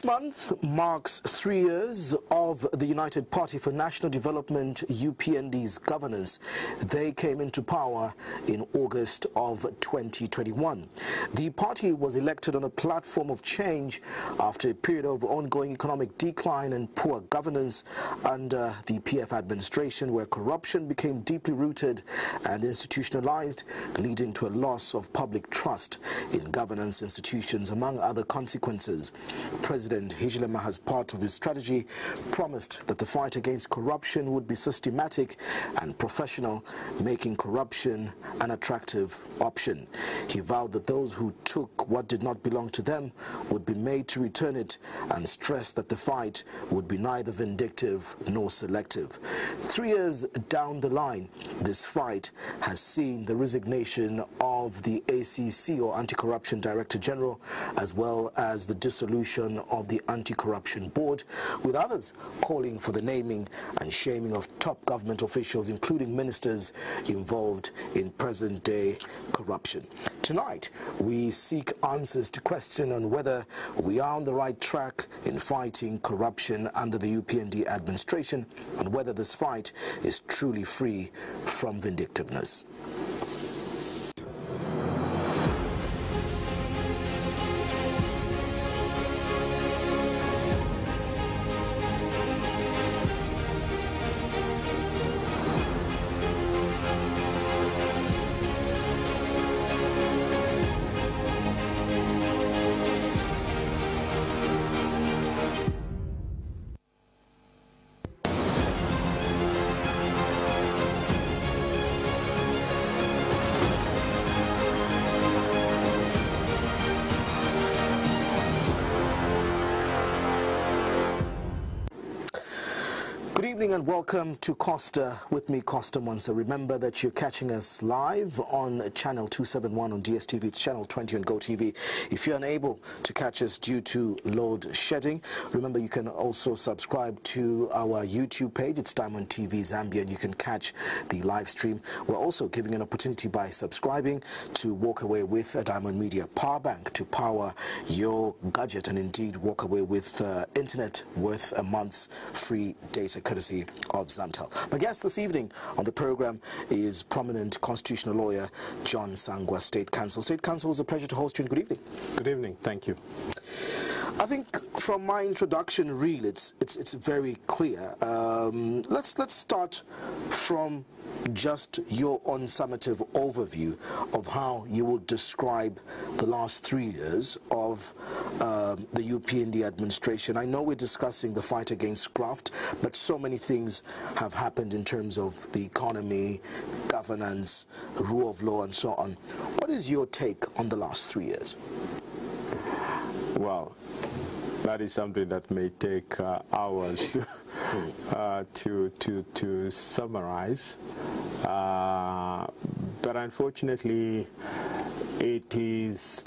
This month marks three years of the United Party for National Development UPND's governance. They came into power in August of 2021. The party was elected on a platform of change after a period of ongoing economic decline and poor governance under the PF administration where corruption became deeply rooted and institutionalized, leading to a loss of public trust in governance institutions among other consequences. President Hichilema, as part of his strategy, promised that the fight against corruption would be systematic and professional, making corruption an attractive option. He vowed that those who took what did not belong to them would be made to return it and stressed that the fight would be neither vindictive nor selective. Three years down the line, this fight has seen the resignation of the ACC or Anti-Corruption Director General as well as the dissolution of the Anti-Corruption Board, with others calling for the naming and shaming of top government officials, including ministers involved in present-day corruption. Tonight, we seek answers to question on whether we are on the right track in fighting corruption under the UPND administration and whether this fight is truly free from vindictiveness. Evening and welcome to Costa with me, Costa Mwansa. Remember that you're catching us live on channel 271 on DSTV, it's channel 20 on GoTV. If you're unable to catch us due to load shedding, remember you can also subscribe to our YouTube page, it's Diamond TV Zambia, and you can catch the live stream. We're also giving an opportunity by subscribing to walk away with a Diamond Media power bank to power your gadget and indeed walk away with uh, internet worth a month's free data courtesy of Zantel. My guest this evening on the program is prominent constitutional lawyer John Sangwa, State Counsel. State Counsel, it was a pleasure to host you and good evening. Good evening. Thank you. I think from my introduction, really, it's it's it's very clear. Um, let's let's start from just your unsummative overview of how you would describe the last three years of um, the UPND administration. I know we're discussing the fight against graft, but so many things have happened in terms of the economy, governance, rule of law, and so on. What is your take on the last three years? Well, that is something that may take uh, hours to, uh, to, to, to summarize. Uh, but unfortunately, it is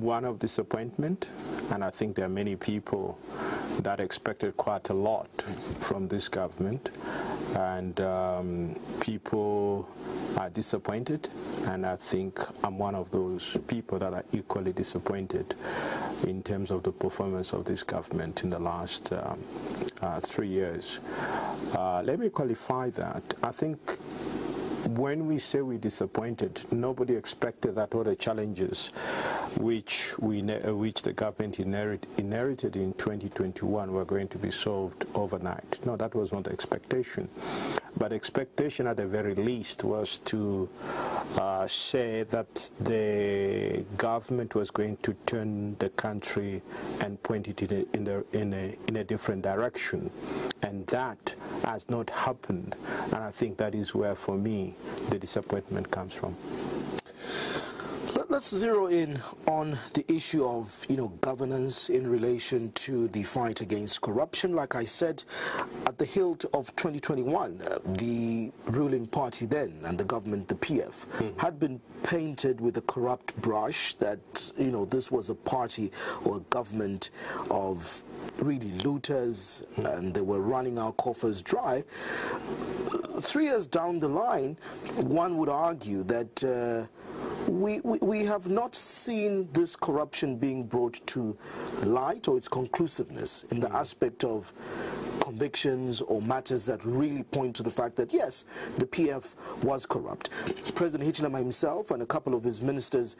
one of disappointment, and I think there are many people that expected quite a lot from this government, and um, people are disappointed, and I think I'm one of those people that are equally disappointed in terms of the performance of this government in the last um, uh, three years. Uh, let me qualify that. I think when we say we're disappointed, nobody expected that all the challenges which we uh, which the government inherit, inherited in 2021 were going to be solved overnight. No, that was not the expectation. But expectation at the very least was to uh, say that the government was going to turn the country and point it in a, in, the, in, a, in a different direction. And that has not happened. And I think that is where, for me, the disappointment comes from. Let's zero in on the issue of you know governance in relation to the fight against corruption. Like I said, at the hilt of 2021, uh, the ruling party then and the government, the PF, mm. had been painted with a corrupt brush. That you know this was a party or a government of really looters, mm. and they were running our coffers dry. Three years down the line, one would argue that. Uh, we, we, we have not seen this corruption being brought to light or its conclusiveness in the mm. aspect of convictions or matters that really point to the fact that yes, the PF was corrupt. President Hichilema himself and a couple of his ministers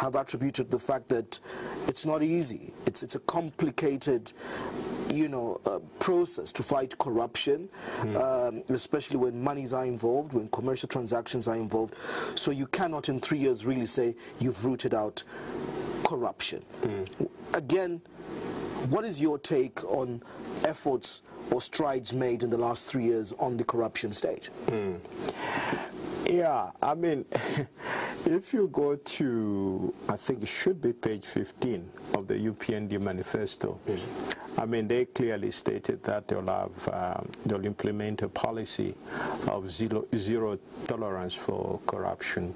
have attributed the fact that it's not easy. It's it's a complicated you know, uh, process to fight corruption, mm. um, especially when monies are involved, when commercial transactions are involved. So you cannot in three years really say you've rooted out corruption. Mm. Again, what is your take on efforts or strides made in the last three years on the corruption stage? Mm. Yeah, I mean, if you go to, I think it should be page 15 of the UPND manifesto, mm I mean, they clearly stated that they'll have, um, they'll implement a policy of zero, zero tolerance for corruption.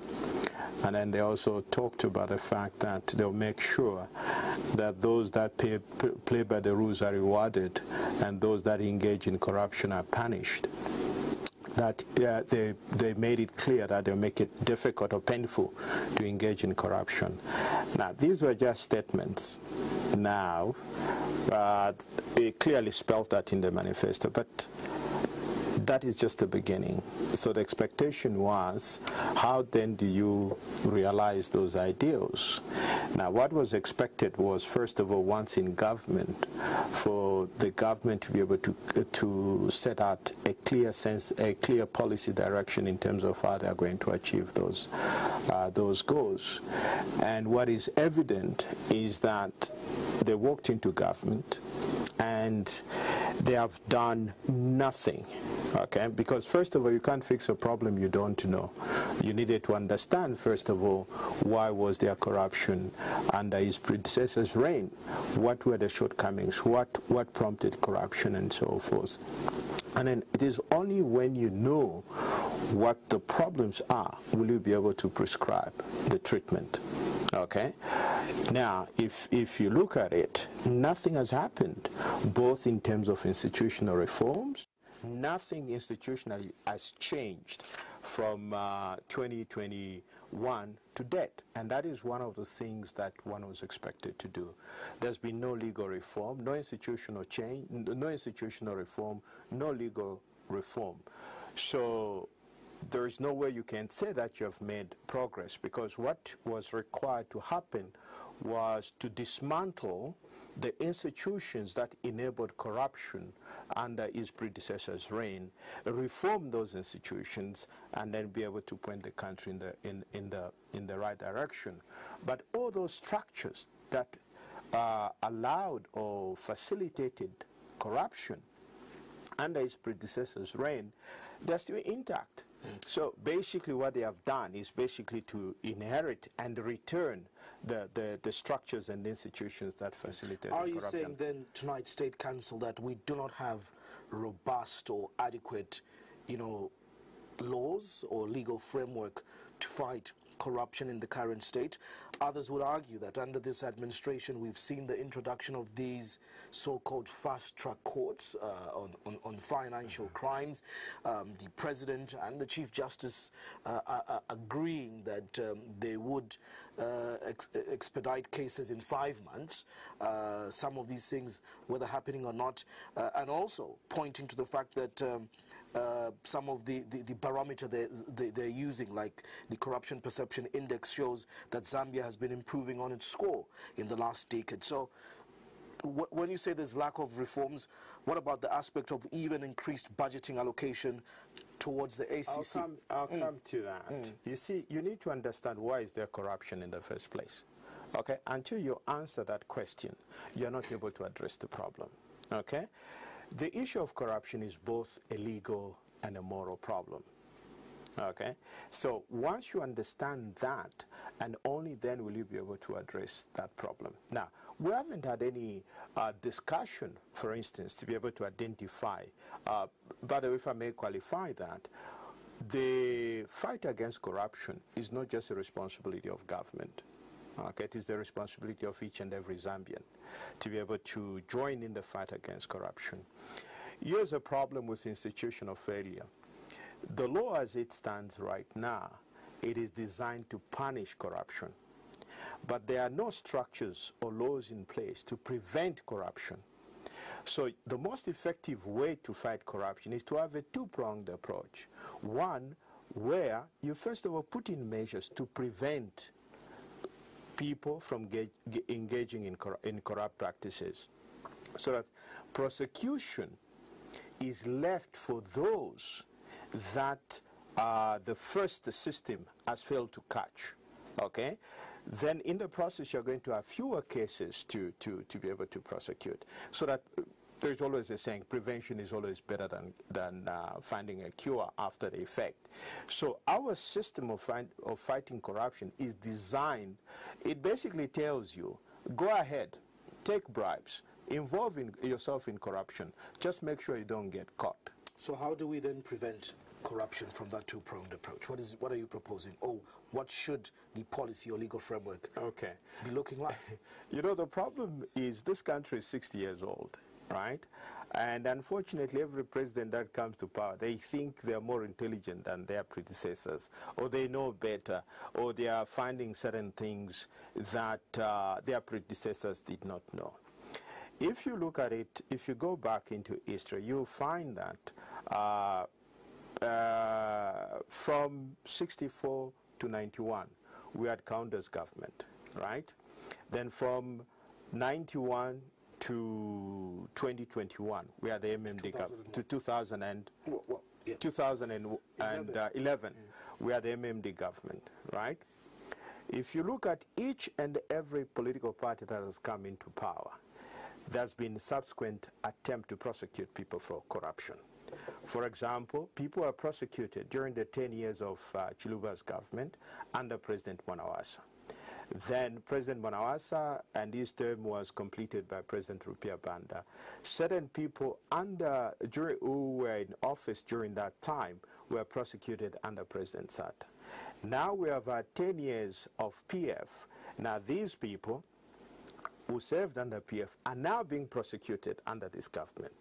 And then they also talked about the fact that they'll make sure that those that pay, play by the rules are rewarded and those that engage in corruption are punished that uh, they, they made it clear that they'll make it difficult or painful to engage in corruption. Now, these were just statements now. Uh, they clearly spelled that in the manifesto, but that is just the beginning. So the expectation was, how then do you realize those ideals? Now, what was expected was, first of all, once in government, for the government to be able to to set out a clear sense, a clear policy direction in terms of how they are going to achieve those uh, those goals. And what is evident is that they walked into government and they have done nothing. Okay, because first of all, you can't fix a problem you don't know. You needed to understand, first of all, why was there corruption under his predecessor's reign? What were the shortcomings? What, what prompted corruption and so forth? And then it is only when you know what the problems are will you be able to prescribe the treatment. Okay? Now, if, if you look at it, nothing has happened, both in terms of institutional reforms, nothing institutionally has changed from uh, 2021 to date. And that is one of the things that one was expected to do. There's been no legal reform, no institutional change, no institutional reform, no legal reform. So there is no way you can say that you have made progress because what was required to happen was to dismantle the institutions that enabled corruption under his predecessor's reign, reform those institutions, and then be able to point the country in the, in, in the, in the right direction. But all those structures that uh, allowed or facilitated corruption under his predecessor's reign, they're still intact. So basically what they have done is basically to inherit and return the, the, the structures and institutions that facilitate Are you corruption. saying then tonight, State Counsel, that we do not have robust or adequate, you know, laws or legal framework to fight corruption in the current state. Others would argue that under this administration, we've seen the introduction of these so-called fast-track courts uh, on, on, on, financial crimes. Um, the president and the chief justice uh, are, are, agreeing that um, they would uh, ex expedite cases in five months. Uh, some of these things, whether happening or not, uh, and also pointing to the fact that um, uh, some of the, the, the barometer they're, they, are using, like the Corruption Perception Index, shows that Zambia has been improving on its score in the last decade. So, when you say there's lack of reforms, what about the aspect of even increased budgeting allocation towards the ACC? I'll come, I'll mm. come to that. Mm. You see, you need to understand why is there corruption in the first place. Okay, until you answer that question, you're not able to address the problem. Okay, the issue of corruption is both a legal and a moral problem. Okay, so once you understand that, and only then will you be able to address that problem. Now, we haven't had any uh, discussion, for instance, to be able to identify, uh, by the way, if I may qualify that, the fight against corruption is not just a responsibility of government. Okay, it is the responsibility of each and every Zambian to be able to join in the fight against corruption. Here's a problem with institutional failure. The law as it stands right now it is designed to punish corruption. But there are no structures or laws in place to prevent corruption. So the most effective way to fight corruption is to have a two-pronged approach. One, where you first of all put in measures to prevent people from engaging in, cor in corrupt practices so that prosecution is left for those that uh, the first system has failed to catch. Okay? Then in the process, you're going to have fewer cases to, to, to be able to prosecute. So that there's always a saying, prevention is always better than, than uh, finding a cure after the effect. So our system of, find, of fighting corruption is designed, it basically tells you, go ahead, take bribes, involve in yourself in corruption, just make sure you don't get caught. So how do we then prevent corruption from that two-pronged approach? What is what are you proposing? Oh, what should the policy or legal framework okay. be looking like? you know, the problem is this country is 60 years old right? And unfortunately, every president that comes to power, they think they're more intelligent than their predecessors, or they know better, or they are finding certain things that uh, their predecessors did not know. If you look at it, if you go back into history, you'll find that uh, uh, from 64 to 91, we had Kaunda's government, right? Then from 91 to 2021, we are the MMD government, to 2000 and, well, well, yeah. 2011, uh, yeah. we are the MMD government, right? If you look at each and every political party that has come into power, there's been subsequent attempt to prosecute people for corruption. For example, people were prosecuted during the 10 years of uh, Chiluba's government under President Mwanawasa. Then President Mwanawasa and his term was completed by President Rupia Banda. Certain people under during, who were in office during that time were prosecuted under President Sata. Now we have uh, 10 years of PF. Now these people who served under PF are now being prosecuted under this government.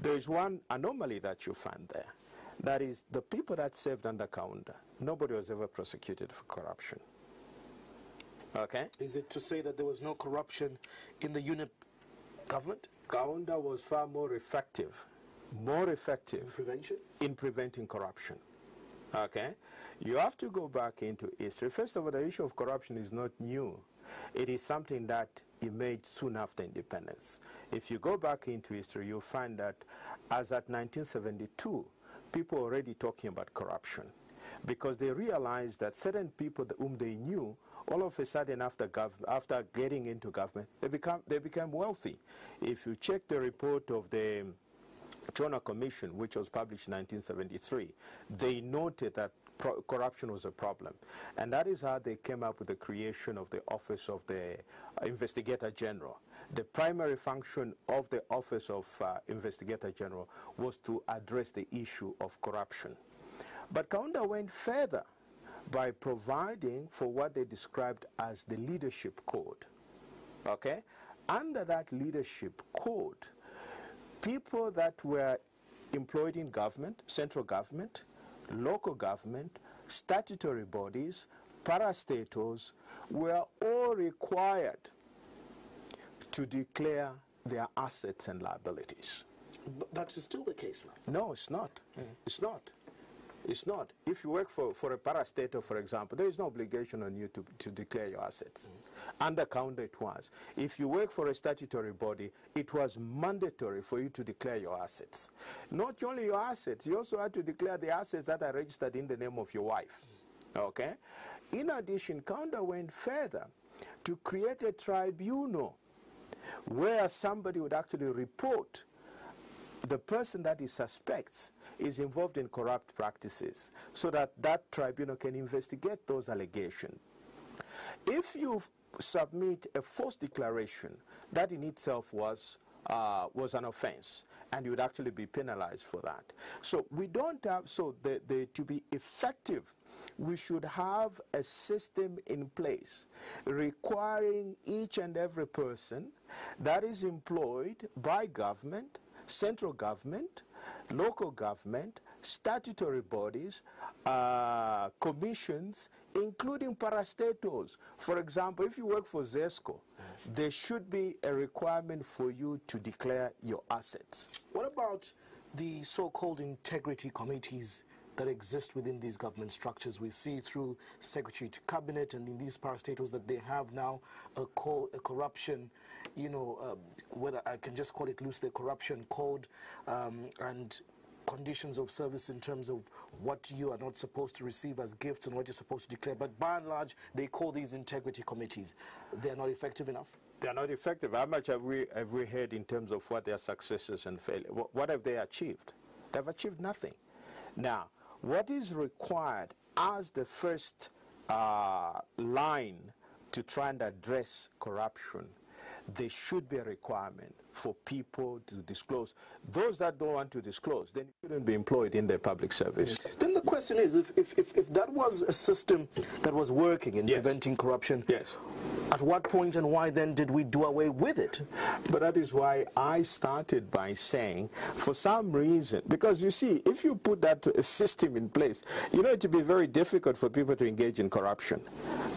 There is one anomaly that you find there. That is, the people that served under Kaunda, nobody was ever prosecuted for corruption. Okay. Is it to say that there was no corruption in the UNIP government? Kaunda was far more effective, more effective in prevention in preventing corruption. Okay, you have to go back into history. First of all, the issue of corruption is not new. It is something that emerged soon after independence. If you go back into history, you'll find that as at 1972, people were already talking about corruption because they realized that certain people whom they knew all of a sudden after, after getting into government, they, become, they became wealthy. If you check the report of the Chona Commission, which was published in 1973, they noted that corruption was a problem. And that is how they came up with the creation of the Office of the Investigator General. The primary function of the Office of uh, Investigator General was to address the issue of corruption. But Kaunda went further by providing for what they described as the leadership code. Okay? Under that leadership code, people that were employed in government, central government, local government, statutory bodies, parastatals were all required to declare their assets and liabilities. But that is still the case now. No, it's not. Mm. It's not. It's not. If you work for, for a parastatal, for example, there is no obligation on you to, to declare your assets. Mm. Under Kaunda it was. If you work for a statutory body, it was mandatory for you to declare your assets. Not only your assets, you also had to declare the assets that are registered in the name of your wife. Mm. Okay? In addition, Kaunda went further to create a tribunal where somebody would actually report the person that he suspects is involved in corrupt practices so that that tribunal can investigate those allegations. If you submit a false declaration, that in itself was uh, was an offense, and you would actually be penalized for that. So we don't have, so the, the, to be effective, we should have a system in place requiring each and every person that is employed by government central government, local government, statutory bodies, uh, commissions, including parastatals. For example, if you work for ZESCO, there should be a requirement for you to declare your assets. What about the so-called integrity committees that exist within these government structures. We see through secretary to cabinet and in these parastatals that they have now a, a corruption, you know, um, whether I can just call it loosely corruption code um, and conditions of service in terms of what you are not supposed to receive as gifts and what you're supposed to declare. But by and large, they call these integrity committees. They're not effective enough? They're not effective. How much have we, have we heard in terms of what their successes and failures? What, what have they achieved? They've achieved nothing. Now, what is required as the first uh, line to try and address corruption there should be a requirement for people to disclose. Those that don't want to disclose, then you shouldn't be employed in the public service. Then the question is, if, if, if, if that was a system that was working in yes. preventing corruption, yes. at what point and why then did we do away with it? But that is why I started by saying, for some reason, because you see, if you put that system in place, you know it would be very difficult for people to engage in corruption.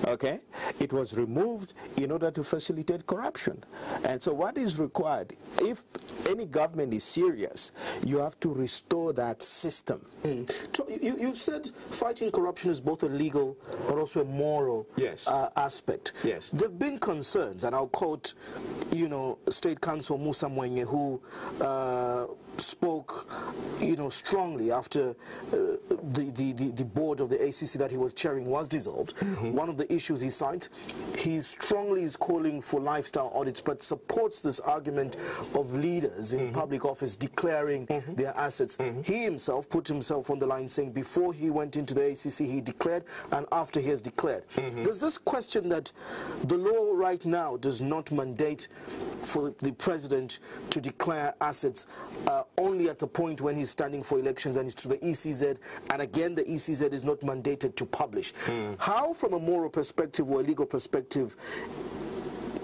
Okay? It was removed in order to facilitate corruption. And so what is required, if any government is serious, you have to restore that system. Mm. You, you said fighting corruption is both a legal but also a moral yes. uh, aspect. Yes. There have been concerns, and I'll quote, you know, State Counsel Musa Mwenye, who uh, spoke, you know, strongly after uh, the, the, the, the, board of the ACC that he was chairing was dissolved. Mm -hmm. One of the issues he cites, he strongly is calling for lifestyle audits, but supports this argument of leaders in mm -hmm. public office declaring mm -hmm. their assets. Mm-hmm. He himself put himself on the line saying before he went into the ACC, he declared, and after he has declared. Mm-hmm. Does this question that the law right now does not mandate for the president to declare assets uh, only at the point when he's standing for elections and it's to the ECZ, and again the ECZ is not mandated to publish. Mm. How, from a moral perspective or a legal perspective,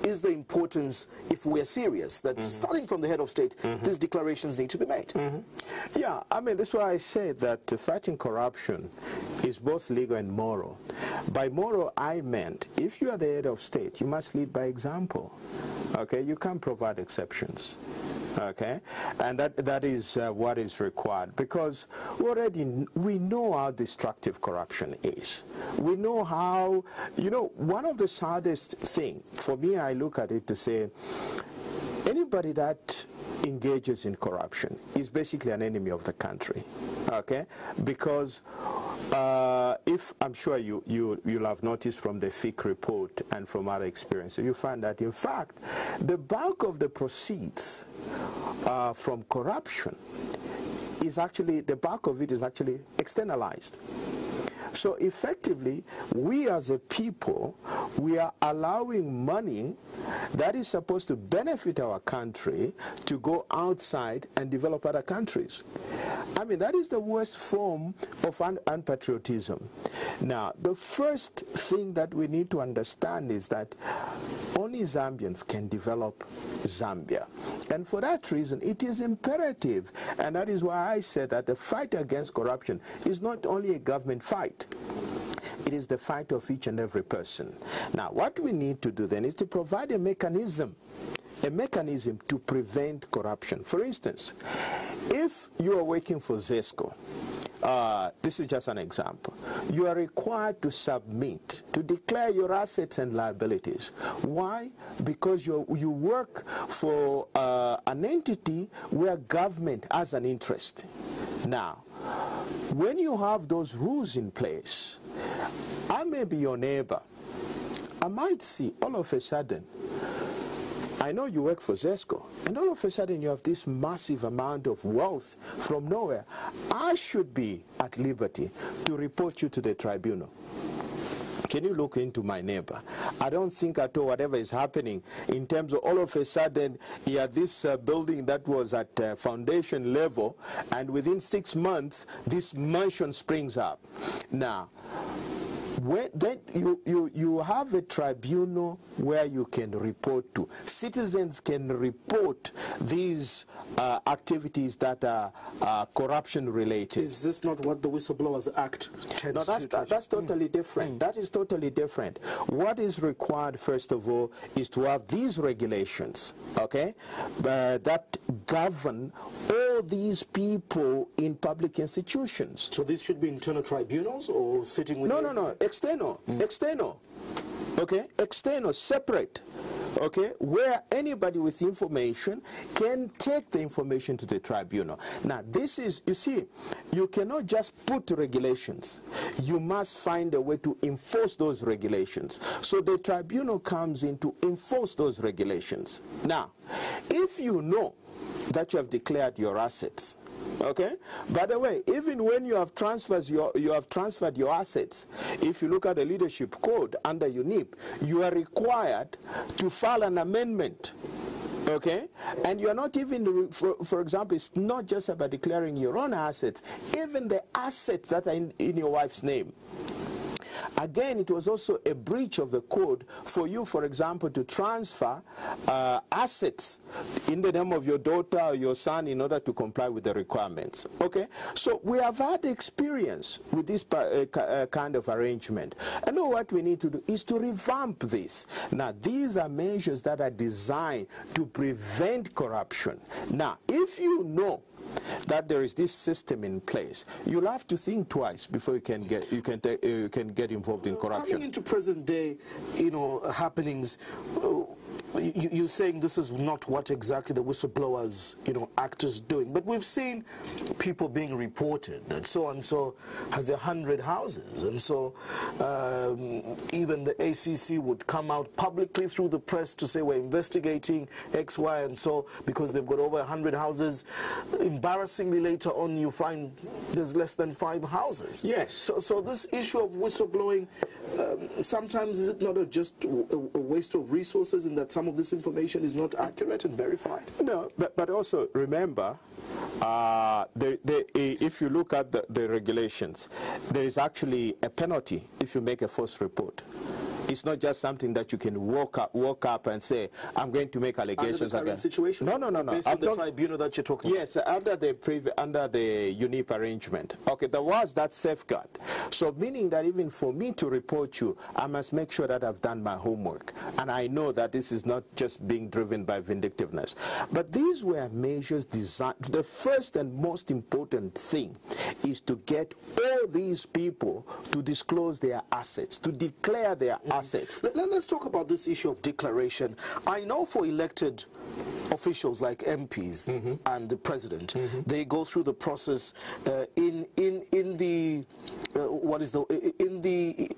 is the importance, if we're serious, that mm -hmm. starting from the head of state, mm -hmm. these declarations need to be made? Mm -hmm. Yeah, I mean, that's why I say that uh, fighting corruption is both legal and moral. By moral, I meant if you are the head of state, you must lead by example. Okay, you can't provide exceptions okay and that that is uh, what is required because already we know how destructive corruption is we know how you know one of the saddest thing for me i look at it to say anybody that engages in corruption is basically an enemy of the country okay because uh, if I'm sure you, you, you'll have noticed from the FIC report and from other experiences, you find that in fact the bulk of the proceeds uh, from corruption is actually, the bulk of it is actually externalized. So effectively, we as a people, we are allowing money that is supposed to benefit our country to go outside and develop other countries. I mean, that is the worst form of un unpatriotism. Now, the first thing that we need to understand is that only Zambians can develop Zambia. And for that reason, it is imperative, and that is why I said that the fight against corruption is not only a government fight, it is the fight of each and every person. Now, what we need to do then is to provide a mechanism a mechanism to prevent corruption. For instance, if you are working for ZESCO, uh, this is just an example. You are required to submit, to declare your assets and liabilities. Why? Because you, you work for uh, an entity where government has an interest. Now, when you have those rules in place, I may be your neighbor. I might see all of a sudden I know you work for ZESCO, and all of a sudden you have this massive amount of wealth from nowhere. I should be at liberty to report you to the tribunal. Can you look into my neighbor? I don't think at all whatever is happening in terms of all of a sudden, yeah, this uh, building that was at uh, foundation level, and within six months, this mansion springs up. Now, when, then you, you, you have a tribunal where you can report to. Citizens can report these uh, activities that are uh, corruption related. Is this not what the Whistleblowers Act tends No, that's, to? that, that's totally different. That is totally different. What is required, first of all, is to have these regulations, okay, uh, that govern all these people in public institutions. so these should be internal tribunals or sitting with No, the no, no, external, external, okay, external, separate, okay, where anybody with information can take the information to the tribunal. Now, this is, you see, you cannot just put regulations. You must find a way to enforce those regulations. So the tribunal comes in to enforce those regulations. Now, if you know that you have declared your assets, Okay. By the way, even when you have transfers your you have transferred your assets, if you look at the leadership code under UNIP, you are required to file an amendment. Okay, and you are not even, for, for example, it's not just about declaring your own assets, even the assets that are in, in your wife's name. Again, it was also a breach of the code for you, for example, to transfer uh, assets in the name of your daughter or your son in order to comply with the requirements. Okay, so we have had experience with this uh, uh, kind of arrangement. And now what we need to do is to revamp this. Now, these are measures that are designed to prevent corruption. Now, if you know that there is this system in place, you'll have to think twice before you can get you can uh, you can get involved in corruption. Coming into present day, you know, happenings. Uh, you're saying this is not what exactly the whistleblowers, you know, act is doing, but we've seen people being reported that so and so has a hundred houses, and so um, even the ACC would come out publicly through the press to say we're investigating X, Y, and so because they've got over a hundred houses. Embarrassingly, later on, you find there's less than five houses. Yes. So, so this issue of whistleblowing, um, sometimes is it not a just a, a waste of resources in that some of this information is not accurate and verified? No, but, but also remember, uh, the, the, if you look at the, the regulations, there is actually a penalty if you make a false report. It's not just something that you can walk up, walk up and say, "I'm going to make allegations Under the against." situation? No, no, no, no. Based I'm on the tribunal that you're talking Yes, under the previ- under the UNIP arrangement. Okay, there was that safeguard. So meaning that even for me to report you, I must make sure that I've done my homework. And I know that this is not just being driven by vindictiveness. But these were measures designed. The first and most important thing is to get all these people to disclose their assets, to declare their assets. Let, us talk about this issue of declaration. I know for elected officials like MPs and the president, they go through the process uh, in in in the uh, what is the in the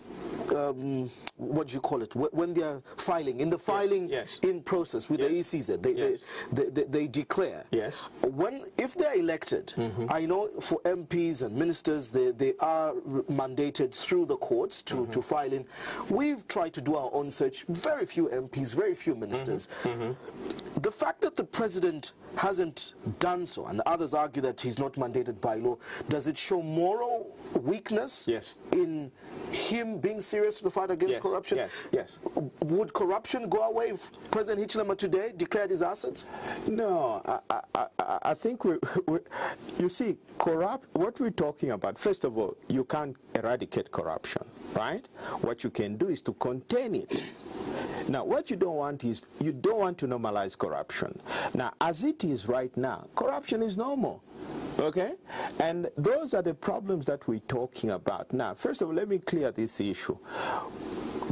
um, what do you call it when they are filing in the filing yes. in process with Yes. the ECZ they, Yes. they, they, they, declare Yes. when if they're elected mm-hmm. I know for MPs and ministers they, they are mandated through the courts to, mm-hmm. to file in we've tried to do our own search very few MPs very few mm-hmm. ministers the fact that the president hasn't done so and others argue that he's not mandated by law does it show moral weakness Yes. in him being serious to the fight against Yes, corruption yes, yes. would corruption go away if President Hichilema today declared his assets No, I, I, I, think we, we, you see, corrupt. What we're talking about. First of all, you can't eradicate corruption, right? What you can do is to contain it. Now, what you don't want is you don't want to normalize corruption. Now, as it is right now, corruption is normal. Okay? And those are the problems that we're talking about. Now, first of all, let me clear this issue.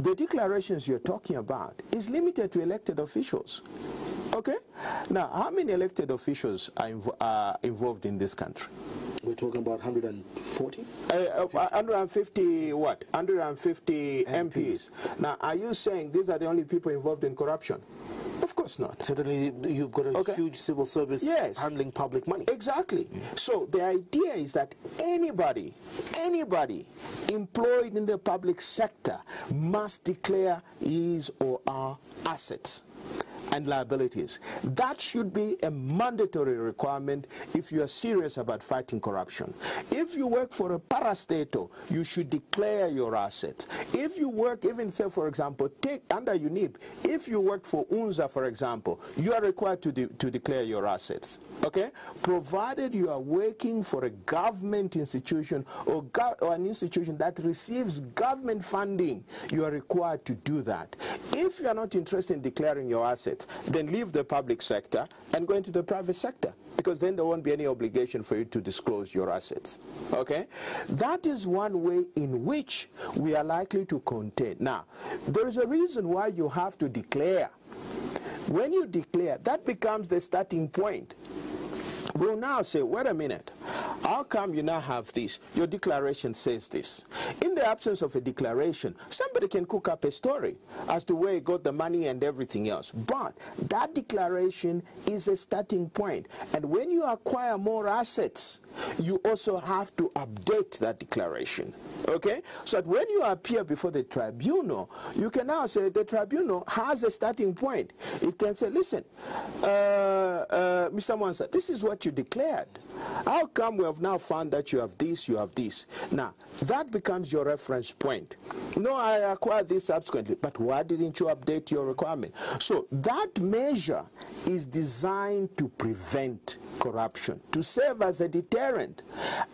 The declarations you're talking about is limited to elected officials. Okay? Now, how many elected officials are, invo- are involved in this country? We're talking about 140? Uh, uh, 150 what? 150 MPs. Now, are you saying these are the only people involved in corruption? Of course not. Certainly, you've got a Okay. huge civil service Yes. handling public money. Exactly. So the idea is that anybody, anybody employed in the public sector must declare his or her assets. And liabilities. That should be a mandatory requirement if you are serious about fighting corruption. If you work for a parastatal, you should declare your assets. If you work, even say for example, take under UNIP, if you work for UNZA for example, you are required to, de to declare your assets. Okay? Provided you are working for a government institution or, or an institution that receives government funding, you are required to do that. If you are not interested in declaring your assets, then leave the public sector and go into the private sector because then there won't be any obligation for you to disclose your assets. Okay? That is one way in which we are likely to contain. Now, there is a reason why you have to declare. When you declare, that becomes the starting point will now say, wait a minute, how come you now have this? Your declaration says this. In the absence of a declaration, somebody can cook up a story as to where he got the money and everything else. But that declaration is a starting point. And when you acquire more assets, you also have to update that declaration. Okay? So that when you appear before the tribunal, you can now say the tribunal has a starting point. It can say, listen, uh, uh, Mr. Mwansa, this is what you declared. How come we have now found that you have this, you have this? Now, that becomes your reference point. No, I acquired this subsequently, but why didn't you update your requirement? So that measure is designed to prevent corruption, to serve as a deterrent.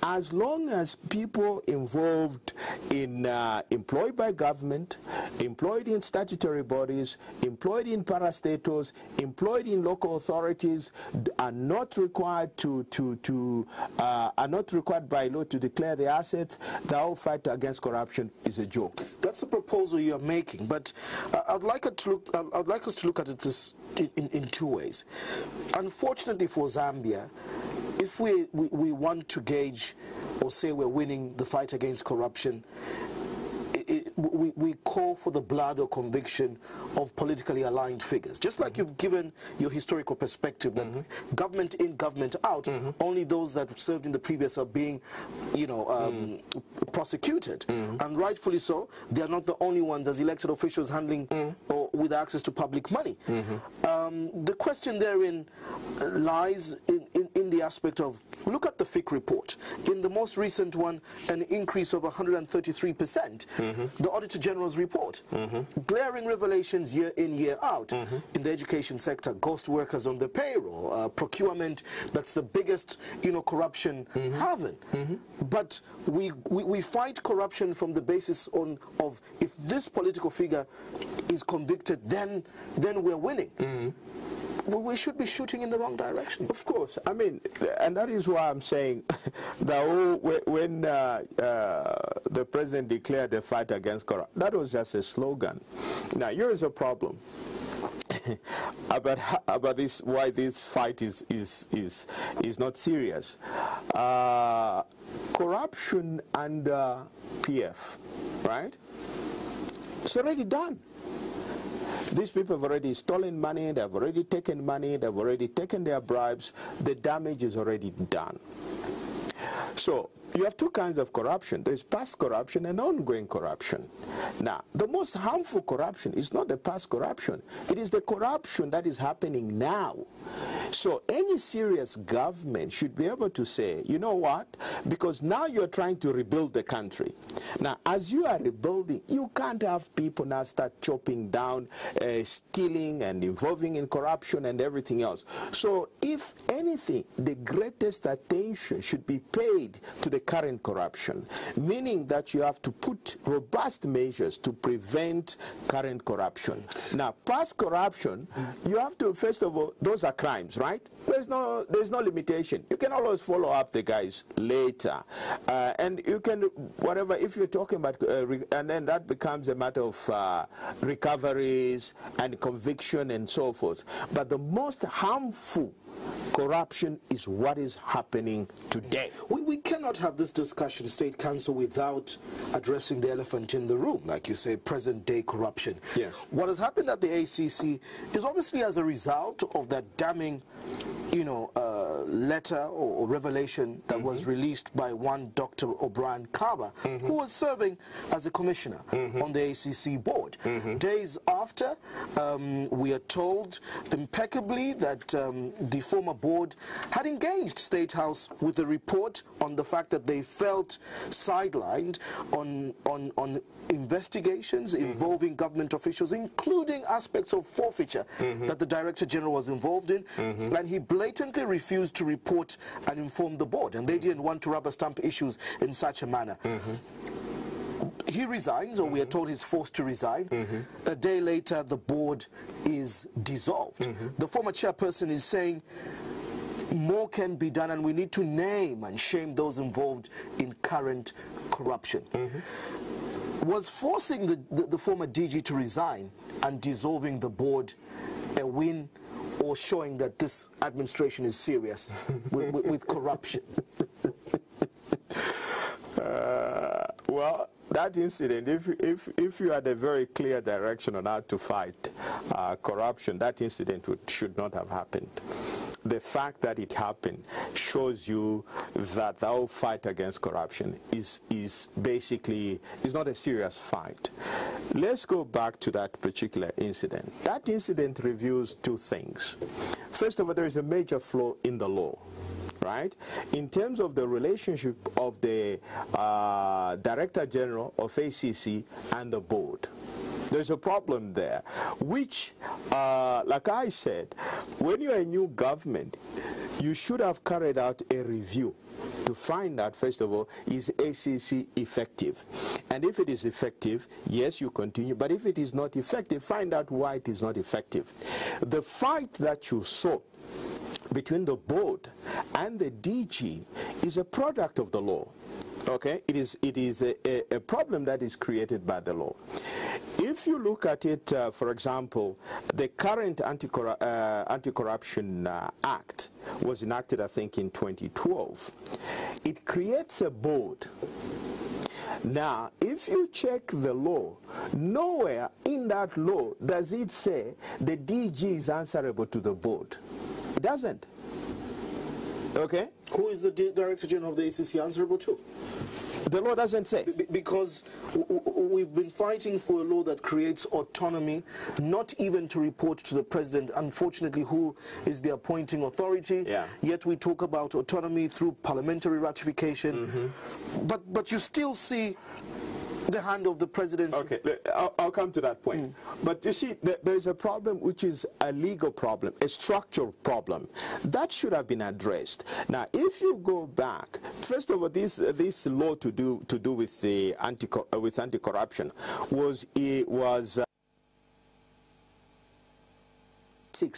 As long as people involved in uh, employed by government, employed in statutory bodies, employed in parastatals, employed in local authorities are not required to, to, to uh, are not required by law to declare their assets, the whole fight against corruption is a joke. That's the proposal you're making, but uh, I'd like to look. I'd like us to look at it this in, in two ways. Unfortunately for Zambia, if we, we, we want to gauge or say we're winning the fight against corruption, it, we, we call for the blood or conviction of politically aligned figures. Just like mm -hmm. you've given your historical perspective that mm -hmm. government in, government out, mm -hmm. only those that served in the previous are being, you know, um, mm. prosecuted. Mm-hmm. And rightfully so, they are not the only ones as elected officials handling mm. or with access to public money. Mm-hmm. Um, the question therein lies in, in, in the aspect of, look at the FIC report. In the most recent one, an increase of 133%. -hmm. The Auditor General's report, mm -hmm. glaring revelations year in, year out. Mm -hmm. In the education sector, ghost workers on the payroll, uh, procurement, that's the biggest, you know, corruption mm-hmm. haven. Mm-hmm. But we, we, we fight corruption from the basis on of if this political figure is convicted, then, then we're winning. We should be shooting in the wrong direction. Of course. I mean, and that is why I'm saying that when uh, uh, the president declared the fight against corruption, that was just a slogan. Now, here is a problem. about about this why this fight is is is is not serious. Uh, corruption under PF, right? It's already done. These people have already stolen money, they've already taken money, they've already taken their bribes. The damage is already done. So you have two kinds of corruption. There's past corruption and ongoing corruption. Now, the most harmful corruption is not the past corruption. It is the corruption that is happening now. So any serious government should be able to say, you know what? Because now you're trying to rebuild the country. Now, as you are rebuilding, you can't have people now start chopping down, uh, stealing and involving in corruption and everything else. So if anything, the greatest attention should be paid to the current corruption, meaning that you have to put robust measures to prevent current corruption. Now, past corruption, you have to, first of all, those are crimes, right? There's no, there's no limitation. You can always follow up the guys later. Uh, and you can, whatever, if you're talking about, uh, and then that becomes a matter of uh, recoveries and conviction and so forth. But the most harmful Corruption is what is happening today. We, we cannot have this discussion, State Counsel, without addressing the elephant in the room, like you say, present-day corruption. Yes. What has happened at the ACC is obviously as a result of that damning you know, uh, letter or, or, revelation that mm -hmm. was mm-hmm. released by one Dr. O'Brien Kaaba, mm -hmm. who was serving as a commissioner mm -hmm. on the ACC board. Mm-hmm. Days after after, um, we are told impeccably that um, the former board had engaged State House with a report on the fact that they felt sidelined on, on, on investigations mm-hmm. involving government officials, including aspects of forfeiture mm-hmm. that the Director General was involved in. Mm-hmm. And he blatantly refused to report and inform the board. And they didn't want to rubber stamp issues in such a manner he resigns, or mm -hmm. we are told he's forced to resign. Mm -hmm. A day later, the board is dissolved. Mm -hmm. The former chairperson is saying more can be done, and we need to name and shame those involved in current corruption. Was forcing the, the, the former DG to resign and dissolving the board a win or showing that this administration is serious with, with, with corruption? Uh, well, that incident, if, if, if you had a very clear direction on how to fight uh, corruption, that incident would, should not have happened. The fact that it happened shows you that the whole fight against corruption is, is basically is not a serious fight. Let's go back to that particular incident. That incident reveals two things. First of all, there is a major flaw in the law right? In terms of the relationship of the uh, Director General of ACC and the board. There's a problem there, which, uh, like I said, when you're a new government, you should have carried out a review to find out, first of all, is ACC effective? And if it is effective, yes, you continue. But if it is not effective, find out why it is not effective. The fight that you saw between the board and the DG is a product of the law. Okay, it is it is a, a, problem that is created by the law. If you look at it, uh, for example, the current anti-corruption uh, anti uh, act was enacted, I think, in 2012. It creates a board now, if you check the law, nowhere in that law does it say the DG is answerable to the board. It doesn't. Okay? Who is the Director General of the ACC answerable to? The law doesn't say. B because we've been fighting for a law that creates autonomy, not even to report to the President, unfortunately, who is the appointing authority. Yeah. Yet we talk about autonomy through parliamentary ratification. Mm -hmm. But, but you still see the hand of the presidency. Okay, I'll, I'll come to that point. Mm. But you see, there's a problem which is a legal problem, a structural problem. That should have been addressed. Now, if you go back, first of all, this this law to do to do with the anti with anti-corruption was it was. Uh,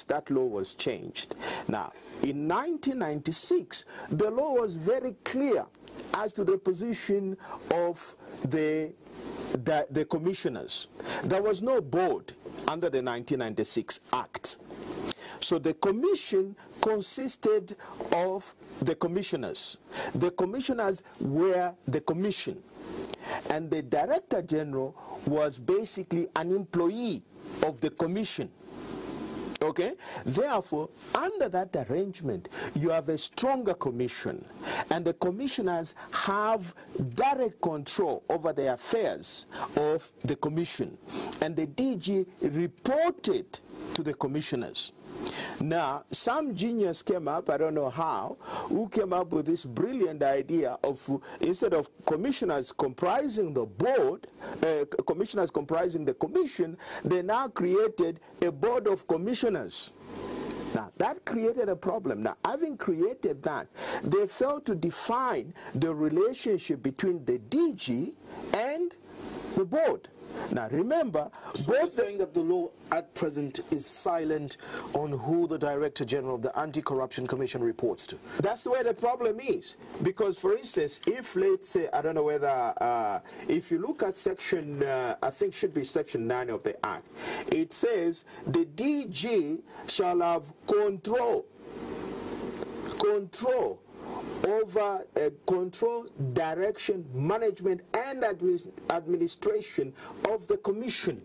that law was changed. Now, in 1996, the law was very clear as to the position of the, the, the commissioners. There was no board under the 1996 Act. So the commission consisted of the commissioners. The commissioners were the commission. And the director general was basically an employee of the commission. Okay? Therefore, under that arrangement, you have a stronger commission, and the commissioners have direct control over the affairs of the commission. And the DG reported to the commissioners. Now, some genius came up, I don't know how, who came up with this brilliant idea of, instead of commissioners comprising the board, uh, commissioners comprising the commission, they now created a board of commissioners. Now, that created a problem. Now, having created that, they failed to define the relationship between the DG and the board. Now remember, so both saying that the law at present is silent on who the Director General of the Anti-Corruption Commission reports to. That's where the problem is. Because, for instance, if let's say, I don't know whether, uh, if you look at section, uh, I think should be section 9 of the Act, it says the DG shall have control, control over uh, control, direction, management, and administ administration of the commission.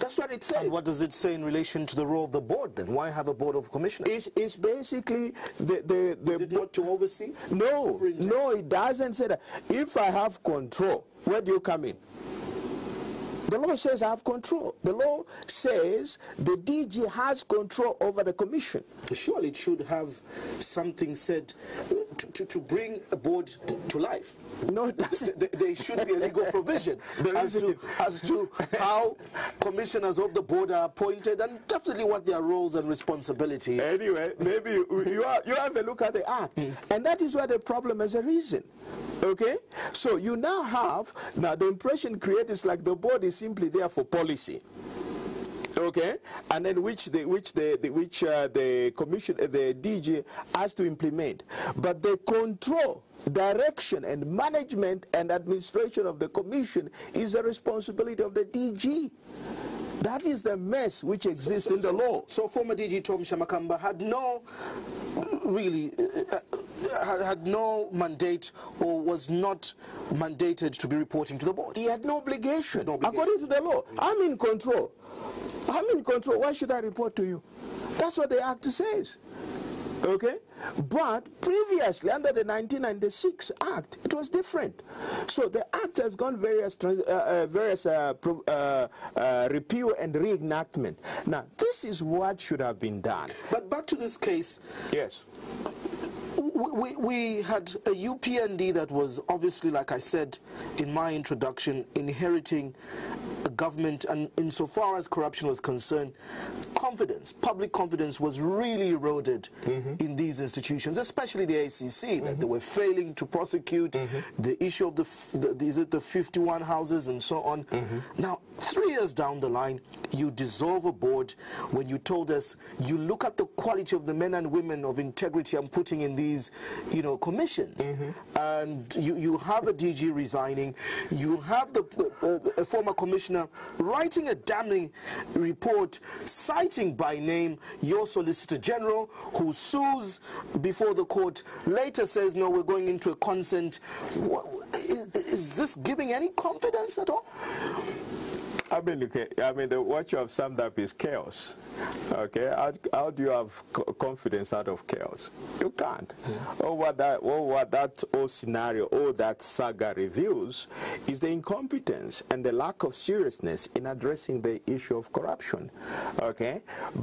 That's what it says. And what does it say in relation to the role of the board then? Why have a board of commissioners? It's, it's basically the... the, the Is it not to oversee? No, no, it doesn't say that. If I have control, where do you come in? The law says I have control. The law says the DG has control over the commission. Surely it should have something said to, to, to bring a board to life. No, it doesn't. There- There should be a legal provision as to, as to how commissioners of the board are appointed and definitely what their roles and responsibility. Anyway, maybe you, you, are, you have a look at the act, hmm. and that is where the problem has arisen. Okay, so you now have now the impression created is like the board is simply there for policy. Okay, and then which the which the, the which uh, the commission uh, the DG has to implement, but the control, direction, and management and administration of the commission is the responsibility of the DG. That is the mess which exists in the law. So former DG Thom Shamakamba had no, really, uh, uh, had- had no mandate or was not mandated to be reporting to the board. He had no obligation. No obligation. According to the law, I'm in control. I'm in control. Why should I report to you? That's what the Act says. Okay? But previously, under the 1996 Act, it was different. So the Act has gone various, trans- uh, uh, various uh, pro- uh, uh, repeal and reenactment. Now, this is what should have been done. But back to this case, Yes. We, we, had a UPND that was obviously, like I said in my introduction, inheriting a government, and insofar as corruption was concerned, confidence, public confidence was really eroded mm-hmm. in these institutions, especially the ACC, that they mm-hmm. were failing to prosecute mm-hmm. the issue of the, the, is it the 51 houses and so on. Now, three years down the line, you dissolve a board when you told us you look at the quality of the men and women of integrity I'm putting in these, you know, commissions, and you, you have a DG resigning, you have the uh, a former commissioner writing a damning report citing by name your Solicitor General who sues before the court, later says no, we're going into a consent. Is this giving any confidence at all? I mean, okay, I mean, the, what you have summed up is chaos. Okay, how, how do you have confidence out of chaos? You can't. Or what that, what that whole scenario, or that saga reveals, is the incompetence and the lack of seriousness in addressing the issue of corruption. Okay,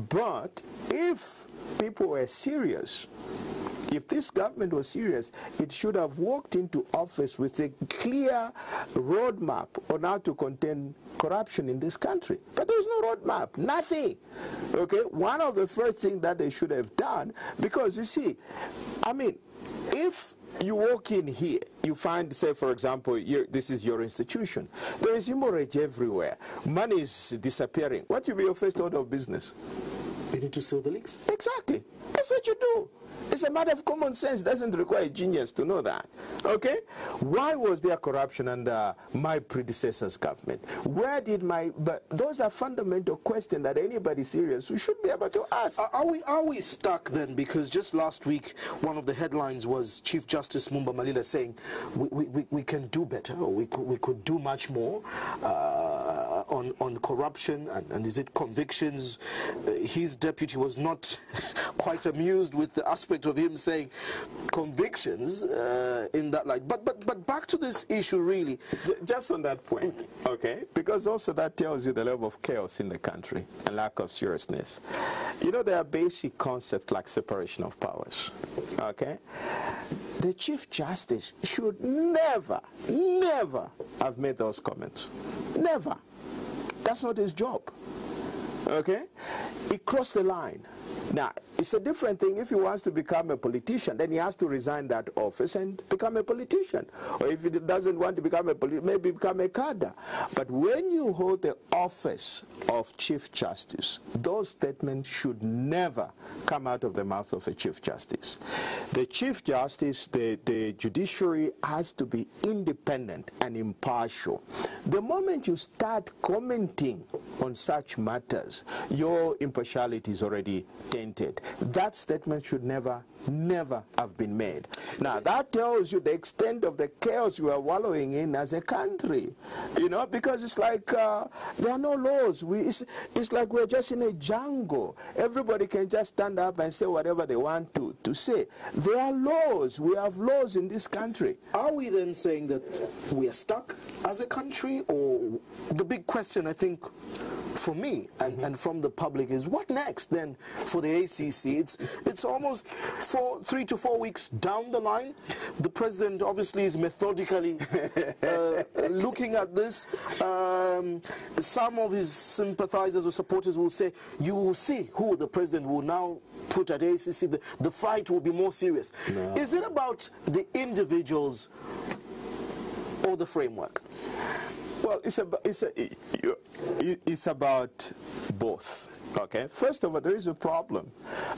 but if people were serious if this government was serious, it should have walked into office with a clear roadmap on how to contain corruption in this country. But there's no roadmap, nothing. Okay, one of the first things that they should have done, because you see, I mean, if you walk in here, you find, say, for example, this is your institution. There is hemorrhage everywhere. Money is disappearing. What will be your first order of business? You need to seal the leaks. Exactly. That's what you do. It's a matter of common sense. It Doesn't require genius to know that. Okay? Why was there corruption under my predecessor's government? Where did my... But those are fundamental questions that anybody serious should be able to ask. Are, are we are we stuck then? Because just last week, one of the headlines was Chief Justice Mumba Malila saying we, we, we, we can do better, or we could, we could do much more uh, on on corruption and, and is it convictions? Uh, his deputy was not quite amused with the aspect of him saying convictions uh, in that light. But but but back to this issue really. Just on that point, okay? Because also that tells you the level of chaos in the country and lack of seriousness. You know, there are basic concepts like separation of powers, okay? The Chief Justice should never, never have made those comments. Never. That's not his job. Okay? He crossed the line. Now, it's a different thing if he wants to become a politician, then he has to resign that office and become a politician. Or if he doesn't want to become a politician, maybe become a cadre. But when you hold the office of Chief Justice, those statements should never come out of the mouth of a Chief Justice. The Chief Justice, the, the judiciary has to be independent and impartial. The moment you start commenting on such matters, your impartiality is already tainted. That statement should never, never have been made. Now, that tells you the extent of the chaos you are wallowing in as a country. You know, because it's like uh, there are no laws. We, it's, it's like we're just in a jungle. Everybody can just stand up and say whatever they want to, to say. There are laws. We have laws in this country. Are we then saying that we are stuck as a country? Or the big question, I think, for me and, mm -hmm. and from the public is what next then for the ACC? It's, it's almost four, three to four weeks down the line. The president obviously is methodically uh, looking at this. Um, some of his sympathizers or supporters will say, you will see who the president will now put at ACC. The, the fight will be more serious. No. Is it about the individuals or the framework? Well, it's, about, it's, a, it's about both. Okay, first of all, there is a problem.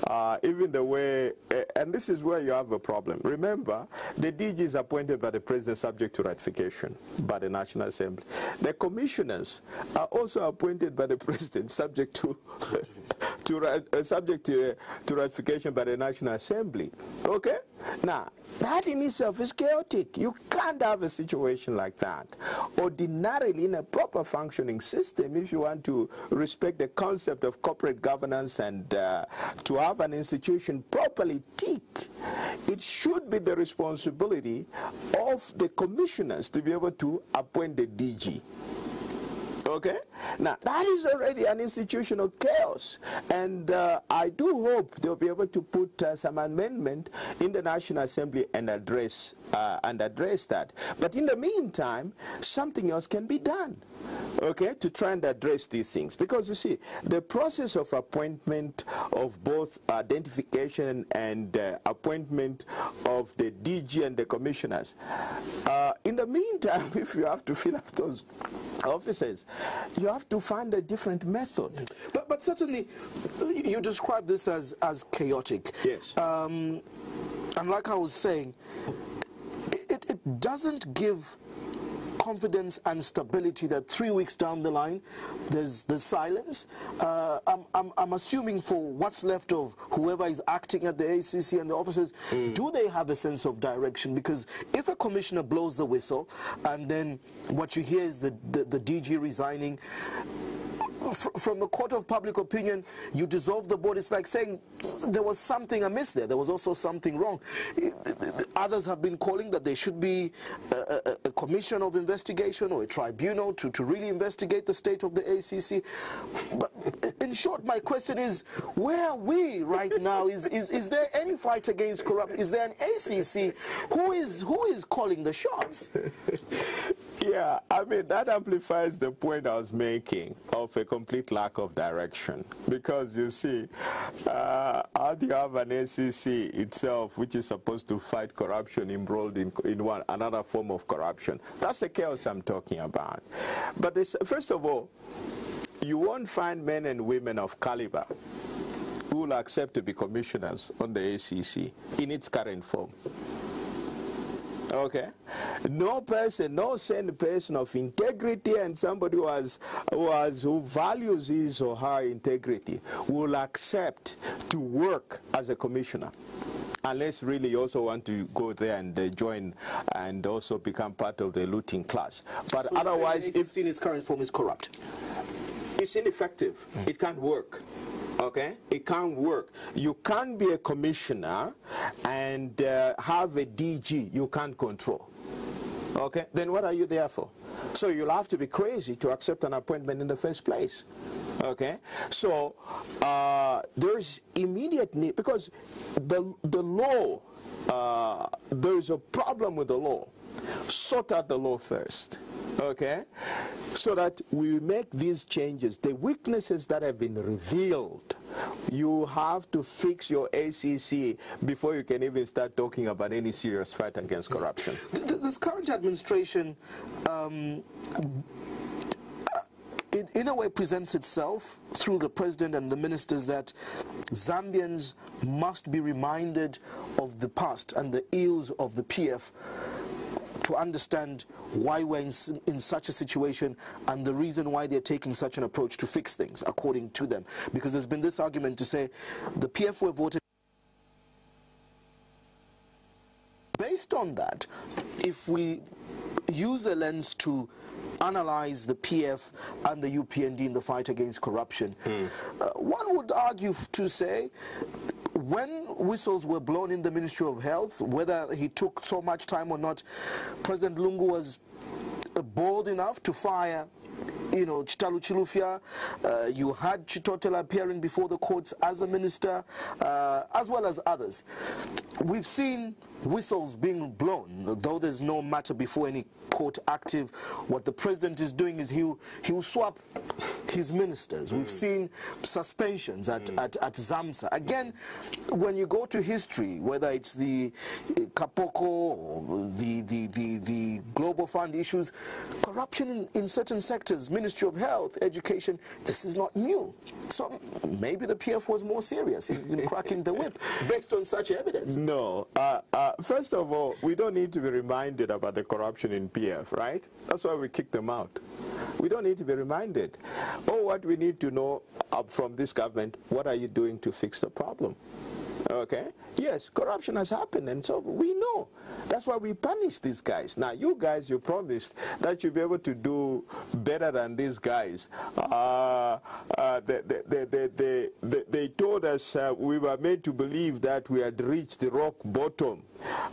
Uh, even the way, uh, and this is where you have a problem. Remember, the DG is appointed by the president subject to ratification by the National Assembly. The commissioners are also appointed by the president subject to, to uh, subject to, to ratification by the National Assembly. Okay? Now, that in itself is chaotic. You can't have a situation like that. Ordinarily, in a proper functioning system, if you want to respect the concept of corporate governance and uh, to have an institution properly tick, it should be the responsibility of the commissioners to be able to appoint the DG. Okay? Now, that is already an institutional chaos. And uh, I do hope they'll be able to put uh, some amendment in the National Assembly and address, uh, and address that. But in the meantime, something else can be done okay, to try and address these things. Because you see, the process of appointment of both identification and uh, appointment of the DG and the commissioners, uh, in the meantime, if you have to fill up those offices, you have to find a different method. But, but certainly, you describe this as, as chaotic. Yes. Um, and like I was saying, it, it doesn't give confidence and stability that three weeks down the line, there's, there's silence. Uh, I'm, I'm, I'm, assuming for what's left of whoever is acting at the ACC and the officers, mm. do they have a sense of direction? Because if a commissioner blows the whistle and then what you hear is the, the, the DG resigning, from the court of public opinion, you dissolve the board. It's like saying there was something amiss there. There was also something wrong. Others have been calling that there should be a, a, a commission of investigation or a tribunal to, to really investigate the state of the ACC. But in short, my question is, where are we right now? Is, is, is there any fight against corruption? Is there an ACC? Who is, who is calling the shots? Yeah, I mean, that amplifies the point I was making of a complete lack of direction. Because you see, uh, how do you have an ACC itself, which is supposed to fight corruption, embroiled in, in one another form of corruption? That's the chaos I'm talking about. But first of all, you won't find men and women of caliber who will accept to be commissioners on the ACC in its current form. Okay. No person, no sane person of integrity and somebody who has, who has, who values his or her integrity will accept to work as a commissioner unless really you also want to go there and uh, join and also become part of the looting class. But so otherwise, if in its current form is corrupt, it's ineffective. Mm. It can't work okay? It can't work. You can't be a commissioner and uh, have a dg you can't control. Okay? Then what are you there for? So you'll have to be crazy to accept an appointment in the first place. Okay? So uh, there's immediate need because the the law uh, there's a problem with the law sort out the law first okay so that we make these changes the weaknesses that have been revealed you have to fix your ACC before you can even start talking about any serious fight against corruption. This current administration um, in, in, a way presents itself through the president and the ministers that Zambians must be reminded of the past and the ills of the PF to understand why we're in, in, such a situation and the reason why they're taking such an approach to fix things, according to them. Because there's been this argument to say the PF were voted. Based on that, if we use a lens to analyze the PF and the UPND in the fight against corruption, mm. uh, one would argue to say when whistles were blown in the Ministry of Health, whether he took so much time or not, President Lungu was bold enough to fire you know, Chitalu Chilufya, uh, you had Chitotela appearing before the courts as a minister, uh, as well as others. We've seen whistles being blown, though there's no matter before any court active. What the president is doing is he'll, he'll swap his ministers. Mm. We've seen suspensions at, mm. at, at ZAMMSA. Again, when you go to history, whether it's the uh, Kapoko or the, the, the, the Global Fund issues, corruption in, in certain sectors, Ministry of Health, Education, this is not new. So maybe the PF was more serious in, in cracking the whip based on such evidence. No. Uh, uh, first of all, we don't need to be reminded about the corruption in PF, right? That's why we kicked them out. We don't need to be reminded. Oh, what we need to know from this government, what are you doing to fix the problem? Okay? Yes, corruption has happened, and so we know. That's why we punish these guys. Now, you guys, you promised that you'll be able to do better than these guys. Uh, uh, they, they, they, they, they, told us uh, we were made to believe that we had reached the rock bottom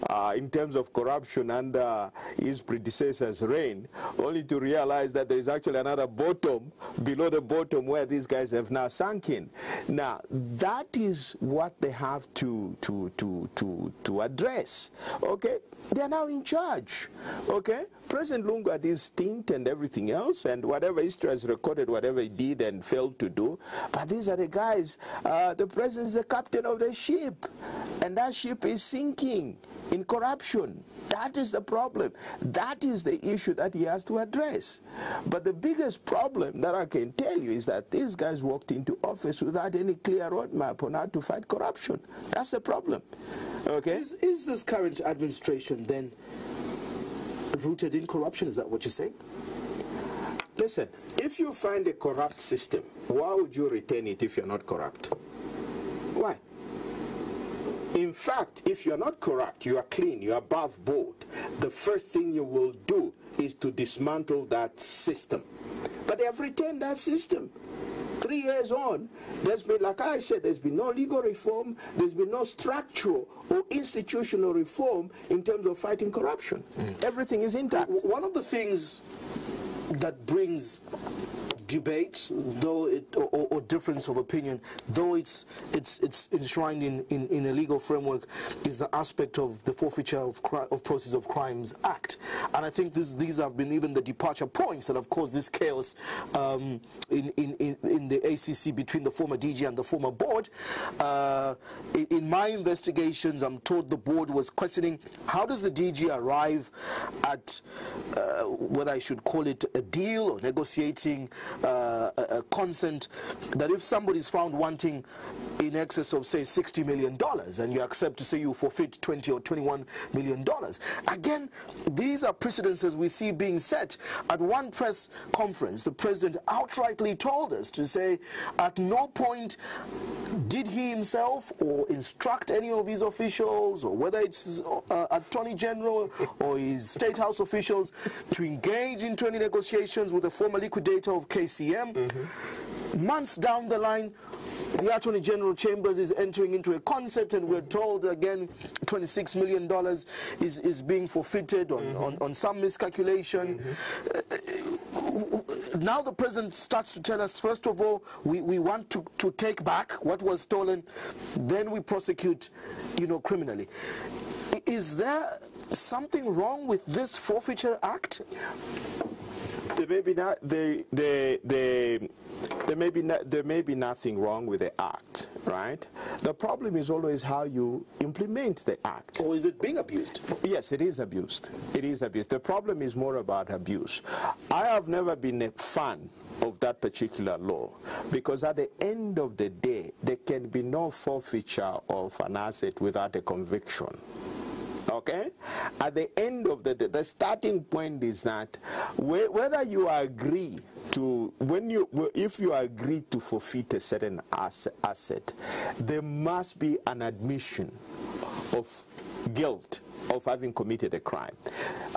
uh, in terms of corruption under his predecessor's reign, only to realize that there is actually another bottom below the bottom where these guys have now sunk in. Now, that is what they have to, to, to, to, to address. Okay? They are now in charge. Okay? President Lungu had his stint and everything else, and whatever history has recorded, whatever he did and failed to do. But these are the guys. Uh, the president is the captain of the ship, and that ship is sinking in corruption. That is the problem. That is the issue that he has to address. But the biggest problem that I can tell you is that these guys walked into office without any clear roadmap on how to fight corruption. That's the problem. Okay? Is, is this current administration then rooted in corruption? Is that what you're saying? Listen, if you find a corrupt system, why would you retain it if you're not corrupt? Why? In fact, if you're not corrupt, you are clean, you're above board, the first thing you will do is to dismantle that system. But they have retained that system. Three years on, there's been, like I said, there's been no legal reform, there's been no structural or institutional reform in terms of fighting corruption. Mm. Everything is intact. One of the things that brings debate, though it, or, or, difference of opinion, though it's it's it's enshrined in, in, in, a legal framework, is the aspect of the forfeiture of, of proceeds of crimes act, and I think this, these have been even the departure points that have caused this chaos um, in, in, in in the ACC between the former DG and the former board. Uh, in, in my investigations, I'm told the board was questioning how does the DG arrive at uh, whether I should call it a deal or negotiating uh, a, consent that if somebody is found wanting in excess of say 60 million dollars and you accept to say you forfeit 20 or 21 million dollars. Again these are precedences we see being set at one press conference. The president outrightly told us to say at no point did he himself or instruct any of his officials or whether it's uh, attorney general or his state house officials to engage into any negotiations with the former liquidator of KCM. Mm -hmm. Months down the line, the Attorney General Chambers is entering into a consent and we're told again $26 million is, is being forfeited on, mm -hmm. on, on, some miscalculation. Mm -hmm. uh, now the president starts to tell us, first of all, we, we want to, to take back what was stolen, then we prosecute, you know, criminally. Is there something wrong with this forfeiture act? There may be not there there there there may be not, there may be nothing wrong with the act, right? The problem is always how you implement the act. Or is it being abused? Yes, it is abused. It is abused. The problem is more about abuse. I have never been a fan of that particular law because at the end of the day, there can be no forfeiture of an asset without a conviction. Okay? at the end of the day, the starting point is that whether you agree to when you if you agree to forfeit a certain asset, there must be an admission of guilt of having committed a crime.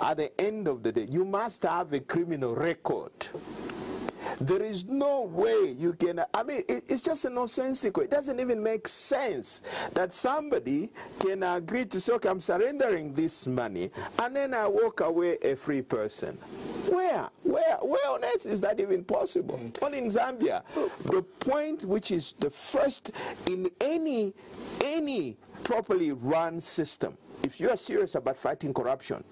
At the end of the day, you must have a criminal record there is no way you can, I mean, it, it's just a nonsensical. It doesn't even make sense that somebody can agree to say, okay, I'm surrendering this money, and then I walk away a free person. Where? Where? Where on earth is that even possible? Mm. Only in Zambia. The point which is the first in any, any properly run system, if you are serious about fighting corruption,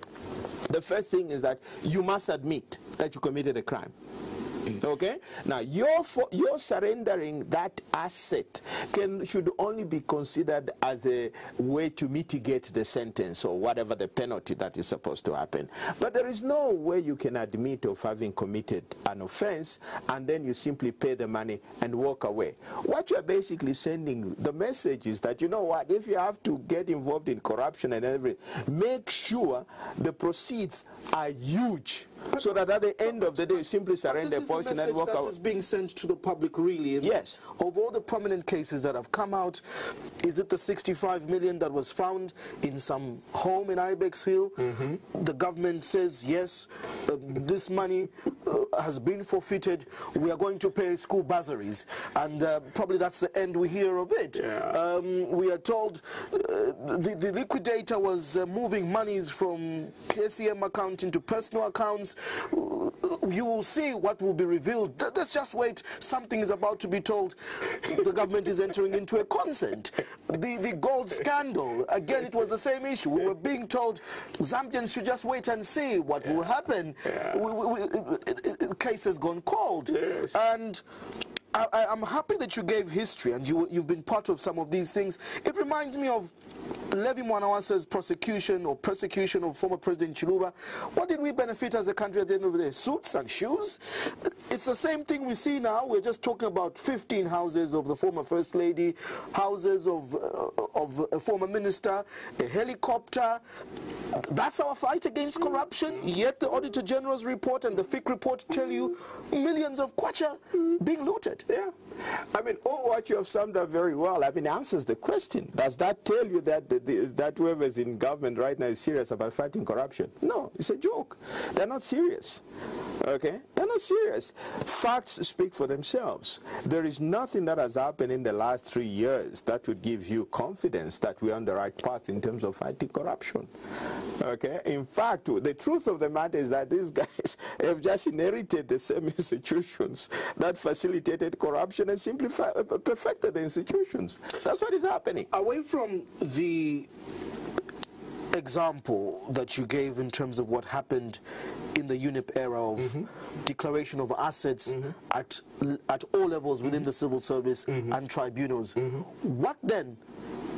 the first thing is that you must admit that you committed a crime. Mm. Okay? Now, your, your surrendering that asset can, should only be considered as a way to mitigate the sentence or whatever the penalty that is supposed to happen. But there is no way you can admit of having committed an offense and then you simply pay the money and walk away. What you're basically sending, the message is that, you know what, if you have to get involved in corruption and everything, make sure the proceeds are huge so that at the end of the day, you simply surrender a portion and walk out. This is being sent to the public, really. yes. Of all the prominent cases that have come out, is it the 65 million that was found in some home in Ibex Hill? Mm -hmm. The government says, yes, uh, this money uh, has been forfeited. We are going to pay school bursaries. And uh, probably that's the end we hear of it. Yeah. Um, we are told uh, the, the liquidator was uh, moving monies from KCM account into personal accounts you will see what will be revealed. Let's just wait. Something is about to be told. The government is entering into a consent. The, the gold scandal, again, it was the same issue. We were being told Zambians should just wait and see what yeah. will happen. Yeah. We, we, we, uh, uh, uh, case has gone cold. Yes. And I, am happy that you gave history and you, you've been part of some of these things. It reminds me of Levy Mwanawasa's prosecution or persecution of former President Chiluba. What did we benefit as a country at the end of the day? Suits and shoes? It's the same thing we see now. We're just talking about 15 houses of the former First Lady, houses of, uh, of a former minister, a helicopter. That's our fight against corruption. Yet the Auditor General's report and the FIC report tell you millions of kwacha being looted. Yeah. I mean, all what you have summed up very well, I mean, answers the question. Does that tell you that the, the, that whoever's in government right now is serious about fighting corruption? No, it's a joke. They're not serious. Okay? They're not serious. Facts speak for themselves. There is nothing that has happened in the last three years that would give you confidence that we're on the right path in terms of fighting corruption. Okay? In fact, the truth of the matter is that these guys have just inherited the same institutions that facilitated corruption and simply uh, perfected the institutions. That's what is happening. Away from the the example that you gave in terms of what happened in the UNIP era of mm -hmm. declaration of assets mm -hmm. at at all levels within the civil service mm-hmm. and tribunals. Mm-hmm. What then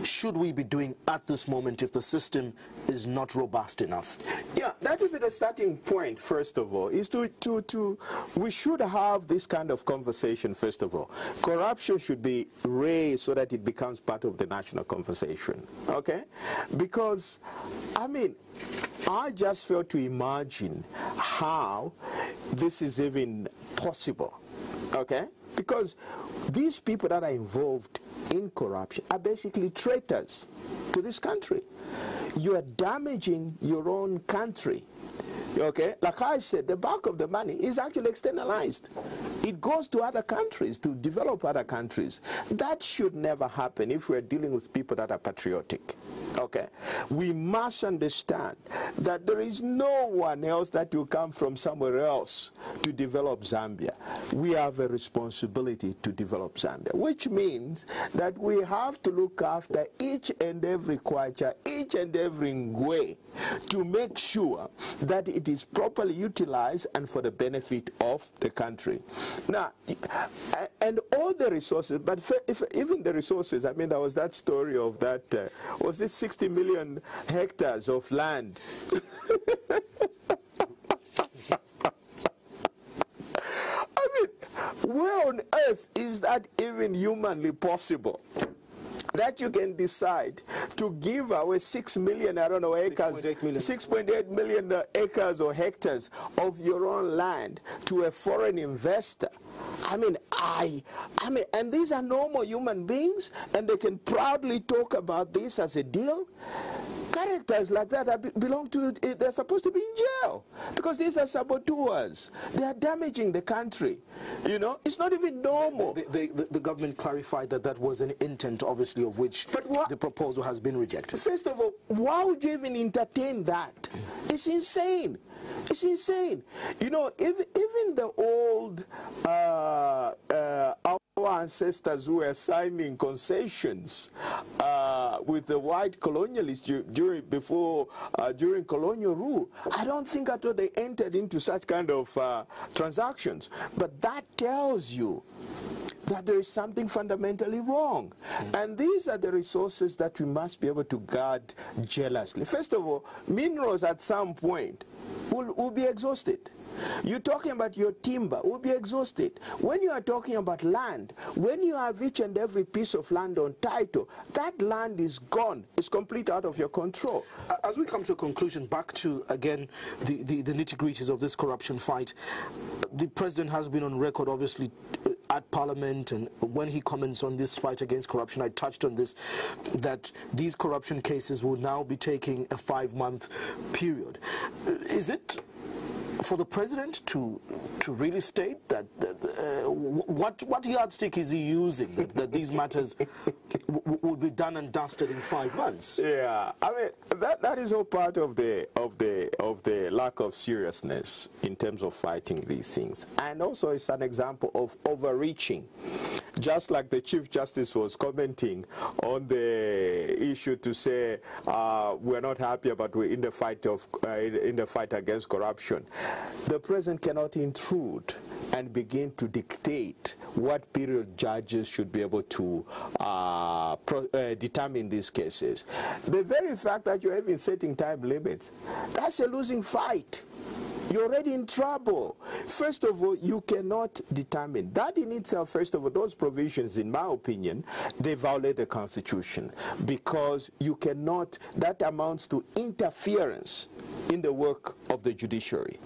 should we be doing at this moment if the system is not robust enough? Yeah, that would be the starting point, first of all, is to, to, to, we should have this kind of conversation, first of all. Corruption should be raised so that it becomes part of the national conversation, okay? Because, I mean, I just fail to imagine how this is even possible, okay? Because these people that are involved in corruption are basically traitors to this country. You are damaging your own country. Okay, like I said, the bulk of the money is actually externalized. It goes to other countries to develop other countries. That should never happen if we're dealing with people that are patriotic. Okay, we must understand that there is no one else that will come from somewhere else to develop Zambia. We have a responsibility to develop Zambia, which means that we have to look after each and every kwacha, each and every way to make sure that it is properly utilized and for the benefit of the country. Now, and all the resources, but if, even the resources, I mean, there was that story of that, uh, was it 60 million hectares of land? I mean, where on earth is that even humanly possible? That you can decide to give away 6 million, I don't know, acres, 6.8 million uh, acres or hectares of your own land to a foreign investor. I mean, I, I mean, and these are normal human beings, and they can proudly talk about this as a deal characters like that belong to, eh, they're supposed to be in jail because these are saboteurs. They are damaging the country. You know, it's not even normal. The, the, the, the government clarified that that was an intent, obviously, of which the proposal has been rejected. First of all, why would you even entertain that? It's insane. It's insane. You know, even, even the old uh, uh, our ancestors who were signing concessions uh, with the white colonialists during before uh, during colonial rule. I don't think at all they entered into such kind of uh, transactions. But that tells you that there is something fundamentally wrong. Mm. And these are the resources that we must be able to guard jealously. First of all, minerals at some point will, will be exhausted. You're talking about your timber will be exhausted. When you are talking about land, when you have each and every piece of land on title, that land is gone. It's complete out of your control. As we come to a conclusion, back to, again, the, the, the nitty-gritties of this corruption fight, the president has been on record, obviously, at Parliament and when he comments on this fight against corruption, I touched on this, that these corruption cases will now be taking a five-month period. Is it for the president to to really state that uh, what what yardstick is he using that, that these matters would be done and dusted in five months? Yeah, I mean that that is all part of the of the of the lack of seriousness in terms of fighting these things, and also it's an example of overreaching just like the Chief Justice was commenting on the issue to say uh, we're not happy but we're in the fight of uh, in the fight against corruption. The president cannot intrude and begin to dictate what period judges should be able to uh, uh, determine these cases. The very fact that you're even setting time limits, that's a losing fight. You're already in trouble. First of all, you cannot determine. That in itself, first of all, those provisions, in my opinion, they violate the Constitution because you cannot, that amounts to interference in the work of the judiciary.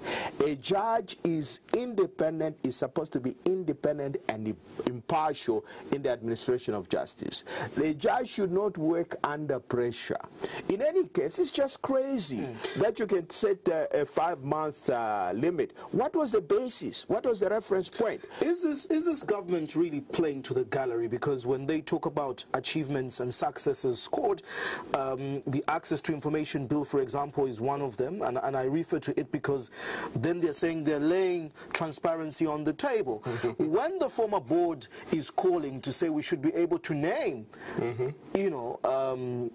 A judge is independent, is supposed to be independent and impartial in the administration of justice. The judge should not work under pressure. In any case, it's just crazy mm. that you can set a five-month uh, limit. What was the basis? What was the reference point? Is this, is this government really playing to the gallery? Because when they talk about achievements and successes scored, um, the Access to Information Bill, for example, is one of them. And, and I refer to it because then they're saying they're laying transparency on the table. when the former board is calling to say we should be able to name, mm -hmm. you know, um,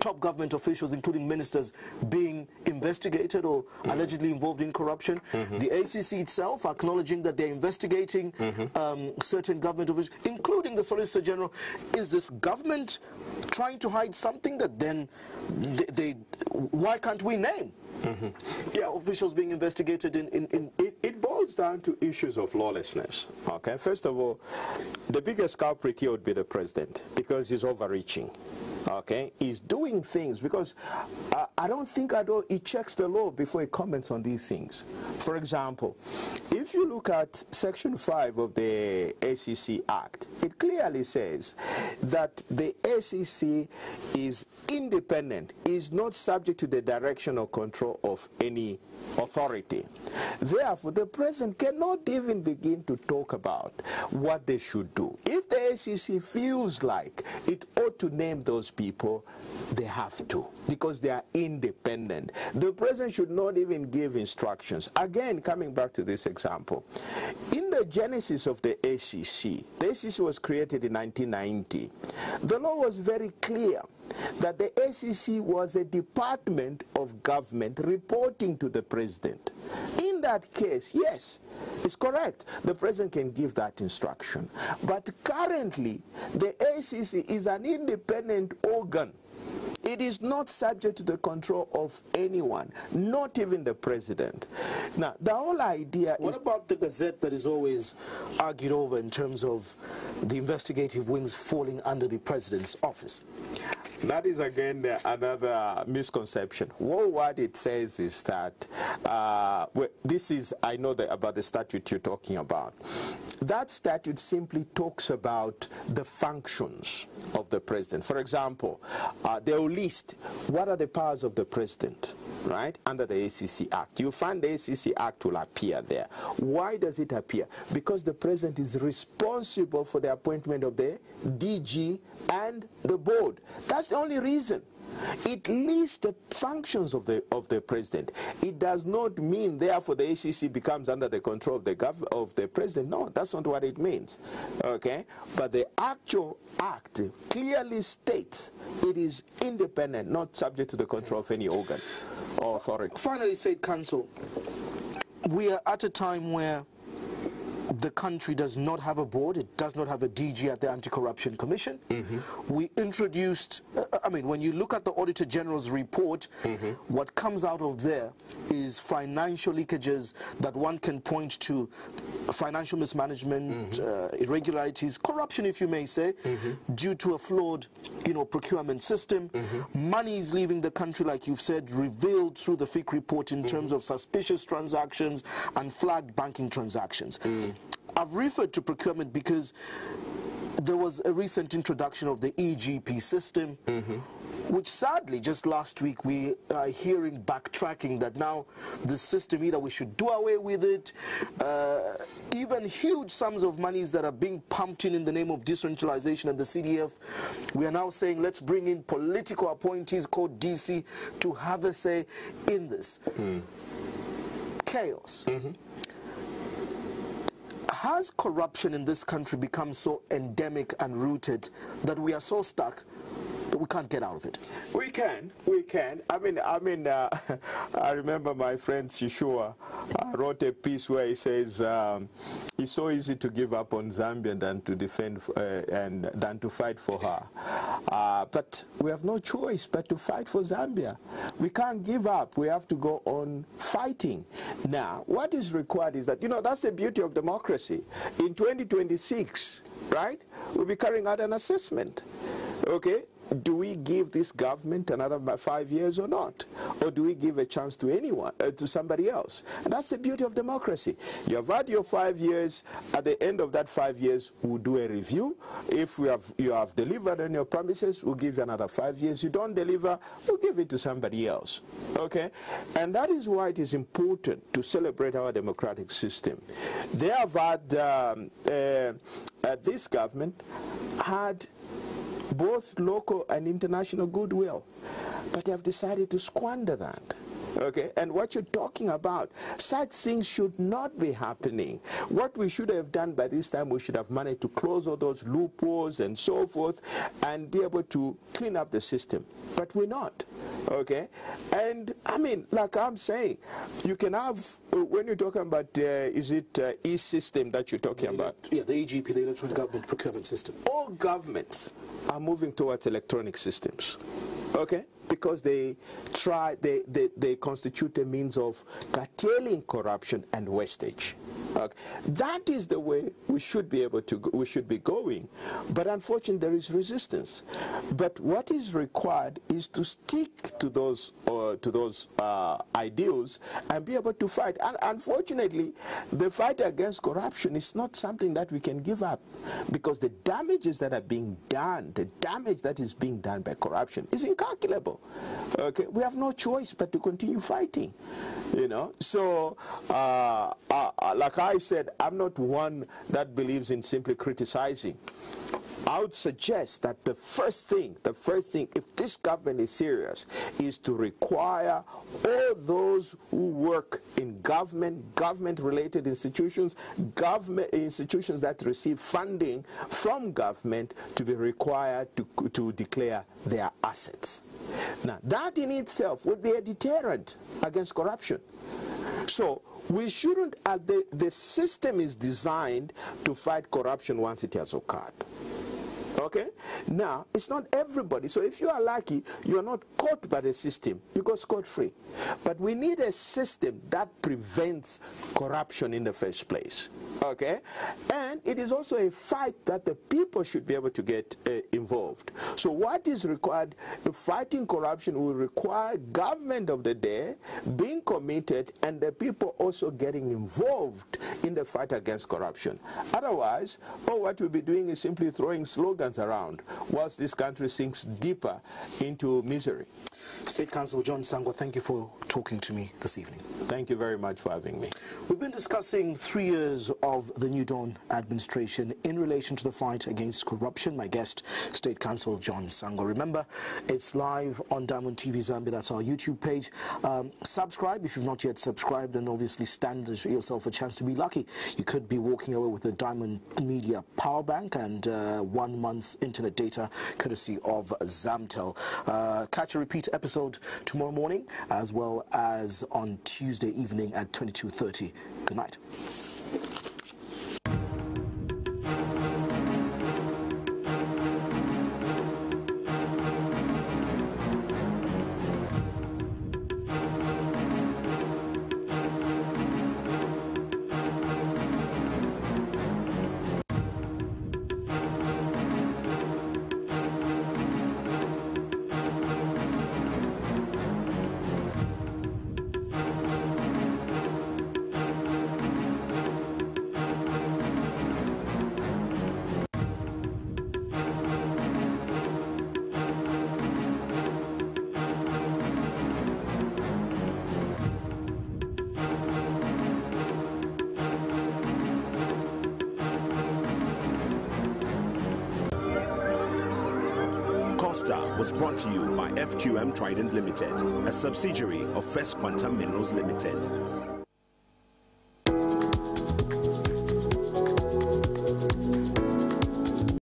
top government officials, including ministers, being investigated or mm -hmm. allegedly involved in corruption. Mm -hmm. The ACC itself acknowledging that they're investigating mm-hmm. um, certain government officials, including the Solicitor General. Is this government trying to hide something that then they, they why can't we name? Mm -hmm. Yeah, officials being investigated in, in, in it, it, boils down to issues of lawlessness. Okay, first of all, the biggest culprit here would be the president because he's overreaching okay, he's doing things because uh, I don't think at all he checks the law before he comments on these things. For example, if you look at Section 5 of the ACC Act, it clearly says that the ACC is independent, is not subject to the direction or control of any authority. Therefore, the president cannot even begin to talk about what they should do. If the ACC feels like it ought to name those people, they have to because they are independent. The president should not even give instructions. Again, coming back to this example, in the genesis of the ACC, the ACC was created in 1990. The law was very clear that the ACC was a department of government reporting to the president. In that case, yes, it's correct. The president can give that instruction. But currently, the ACC is an independent organ. It is not subject to the control of anyone, not even the president. Now, the whole idea what is... What about the Gazette that is always argued over in terms of the investigative wings falling under the president's office? That is again uh, another misconception. What it says is that uh, well, this is I know about the statute you're talking about. That statute simply talks about the functions of the president. For example, uh, they will list what are the powers of the president, right, under the ACC Act. You find the ACC Act will appear there. Why does it appear? Because the president is responsible for the appointment of the DG and the board. That's the only reason. It lists the functions of the of the president. It does not mean, therefore, the ACC becomes under the control of the gov of the president. No, that's not what it means. Okay, but the actual act clearly states it is independent, not subject to the control of any organ or authority. Finally, State Counsel, we are at a time where the country does not have a board, it does not have a DG at the Anti-Corruption Commission. Mm -hmm. We introduced, uh, I mean, when you look at the Auditor General's report, mm -hmm. what comes out of there is financial leakages that one can point to financial mismanagement, mm -hmm. uh, irregularities, corruption, if you may say, due to a flawed, you know, procurement system. Money is leaving the country, like you've said, revealed through the FIC report in terms of suspicious transactions and flagged banking transactions. Mm. I've referred to procurement because there was a recent introduction of the EGP system, mm -hmm. which sadly just last week we are hearing backtracking that now the system either we should do away with it, uh, even huge sums of monies that are being pumped in in the name of decentralization and the CDF. We are now saying let's bring in political appointees called DC to have a say in this. Mm. Chaos. Mm -hmm has corruption in this country become so endemic and rooted that we are so stuck we can't get out of it? We can, we can. I mean, I mean, uh, I remember my friend Shishua uh, wrote a piece where he says um, it's so easy to give up on Zambia than to defend uh, and than to fight for her. Uh, but we have no choice but to fight for Zambia. We can't give up. We have to go on fighting. Now, what is required is that you know that's the beauty of democracy. In 2026, right, we'll be carrying out an assessment. Okay, do we give this government another five years or not? Or do we give a chance to anyone, uh, to somebody else? And that's the beauty of democracy. You have had your five years. At the end of that five years, we'll do a review. If we have, you have delivered on your promises, we'll give you another five years. You don't deliver, we'll give it to somebody else. Okay? And that is why it is important to celebrate our democratic system. They have had, um, uh, uh, this government had both local and international goodwill. But they have decided to squander that. Okay, and what you're talking about, such things should not be happening. What we should have done by this time, we should have managed to close all those loopholes and so forth and be able to clean up the system. But we're not. Okay, and I mean, like I'm saying, you can have, when you're talking about, uh, is it uh, e-system that you're talking the, about? Yeah, the EGP, the Electronic Government Procurement System. All governments are moving towards electronic systems. Okay? Because they try, they, they, they constitute a means of curtailing corruption and wastage. Okay. That is the way we should be able to, go, we should be going. But unfortunately, there is resistance. But what is required is to stick to those, uh, to those uh, ideals and be able to fight. And unfortunately, the fight against corruption is not something that we can give up because the damages that are being done, the damage that is being done by corruption is incalculable. Okay, we have no choice but to continue fighting. You know, so uh, uh, uh, like I said, I'm not one that believes in simply criticizing. I would suggest that the first thing, the first thing, if this government is serious, is to require all those who work in government, government-related institutions, government institutions that receive funding from government to be required to, to declare their assets. Now, that in itself would be a deterrent against corruption. So we shouldn't, uh, the, the system is designed to fight corruption once it has occurred. Okay? Now, it's not everybody. So if you are lucky, you are not caught by the system. You go scot-free. But we need a system that prevents corruption in the first place. Okay? And it is also a fight that the people should be able to get uh, involved. So what is required, fighting corruption will require government of the day being committed and the people also getting involved in the fight against corruption. Otherwise, all what we'll be doing is simply throwing slogans around whilst this country sinks deeper into misery. State Counsel John Sangwa, thank you for talking to me this evening. Thank you very much for having me. We've been discussing three years of the New Dawn administration in relation to the fight against corruption. My guest, State Counsel John Sangwa. Remember, it's live on Diamond TV Zambia. That's our YouTube page. Um, subscribe if you've not yet subscribed, and obviously stand yourself a chance to be lucky. You could be walking away with a Diamond Media power bank and uh, one month's internet data courtesy of Zamtel. Uh, catch a repeat episode tomorrow morning as well as on Tuesday evening at 22.30. Good night. Subsidiary of First Quantum Minerals Limited.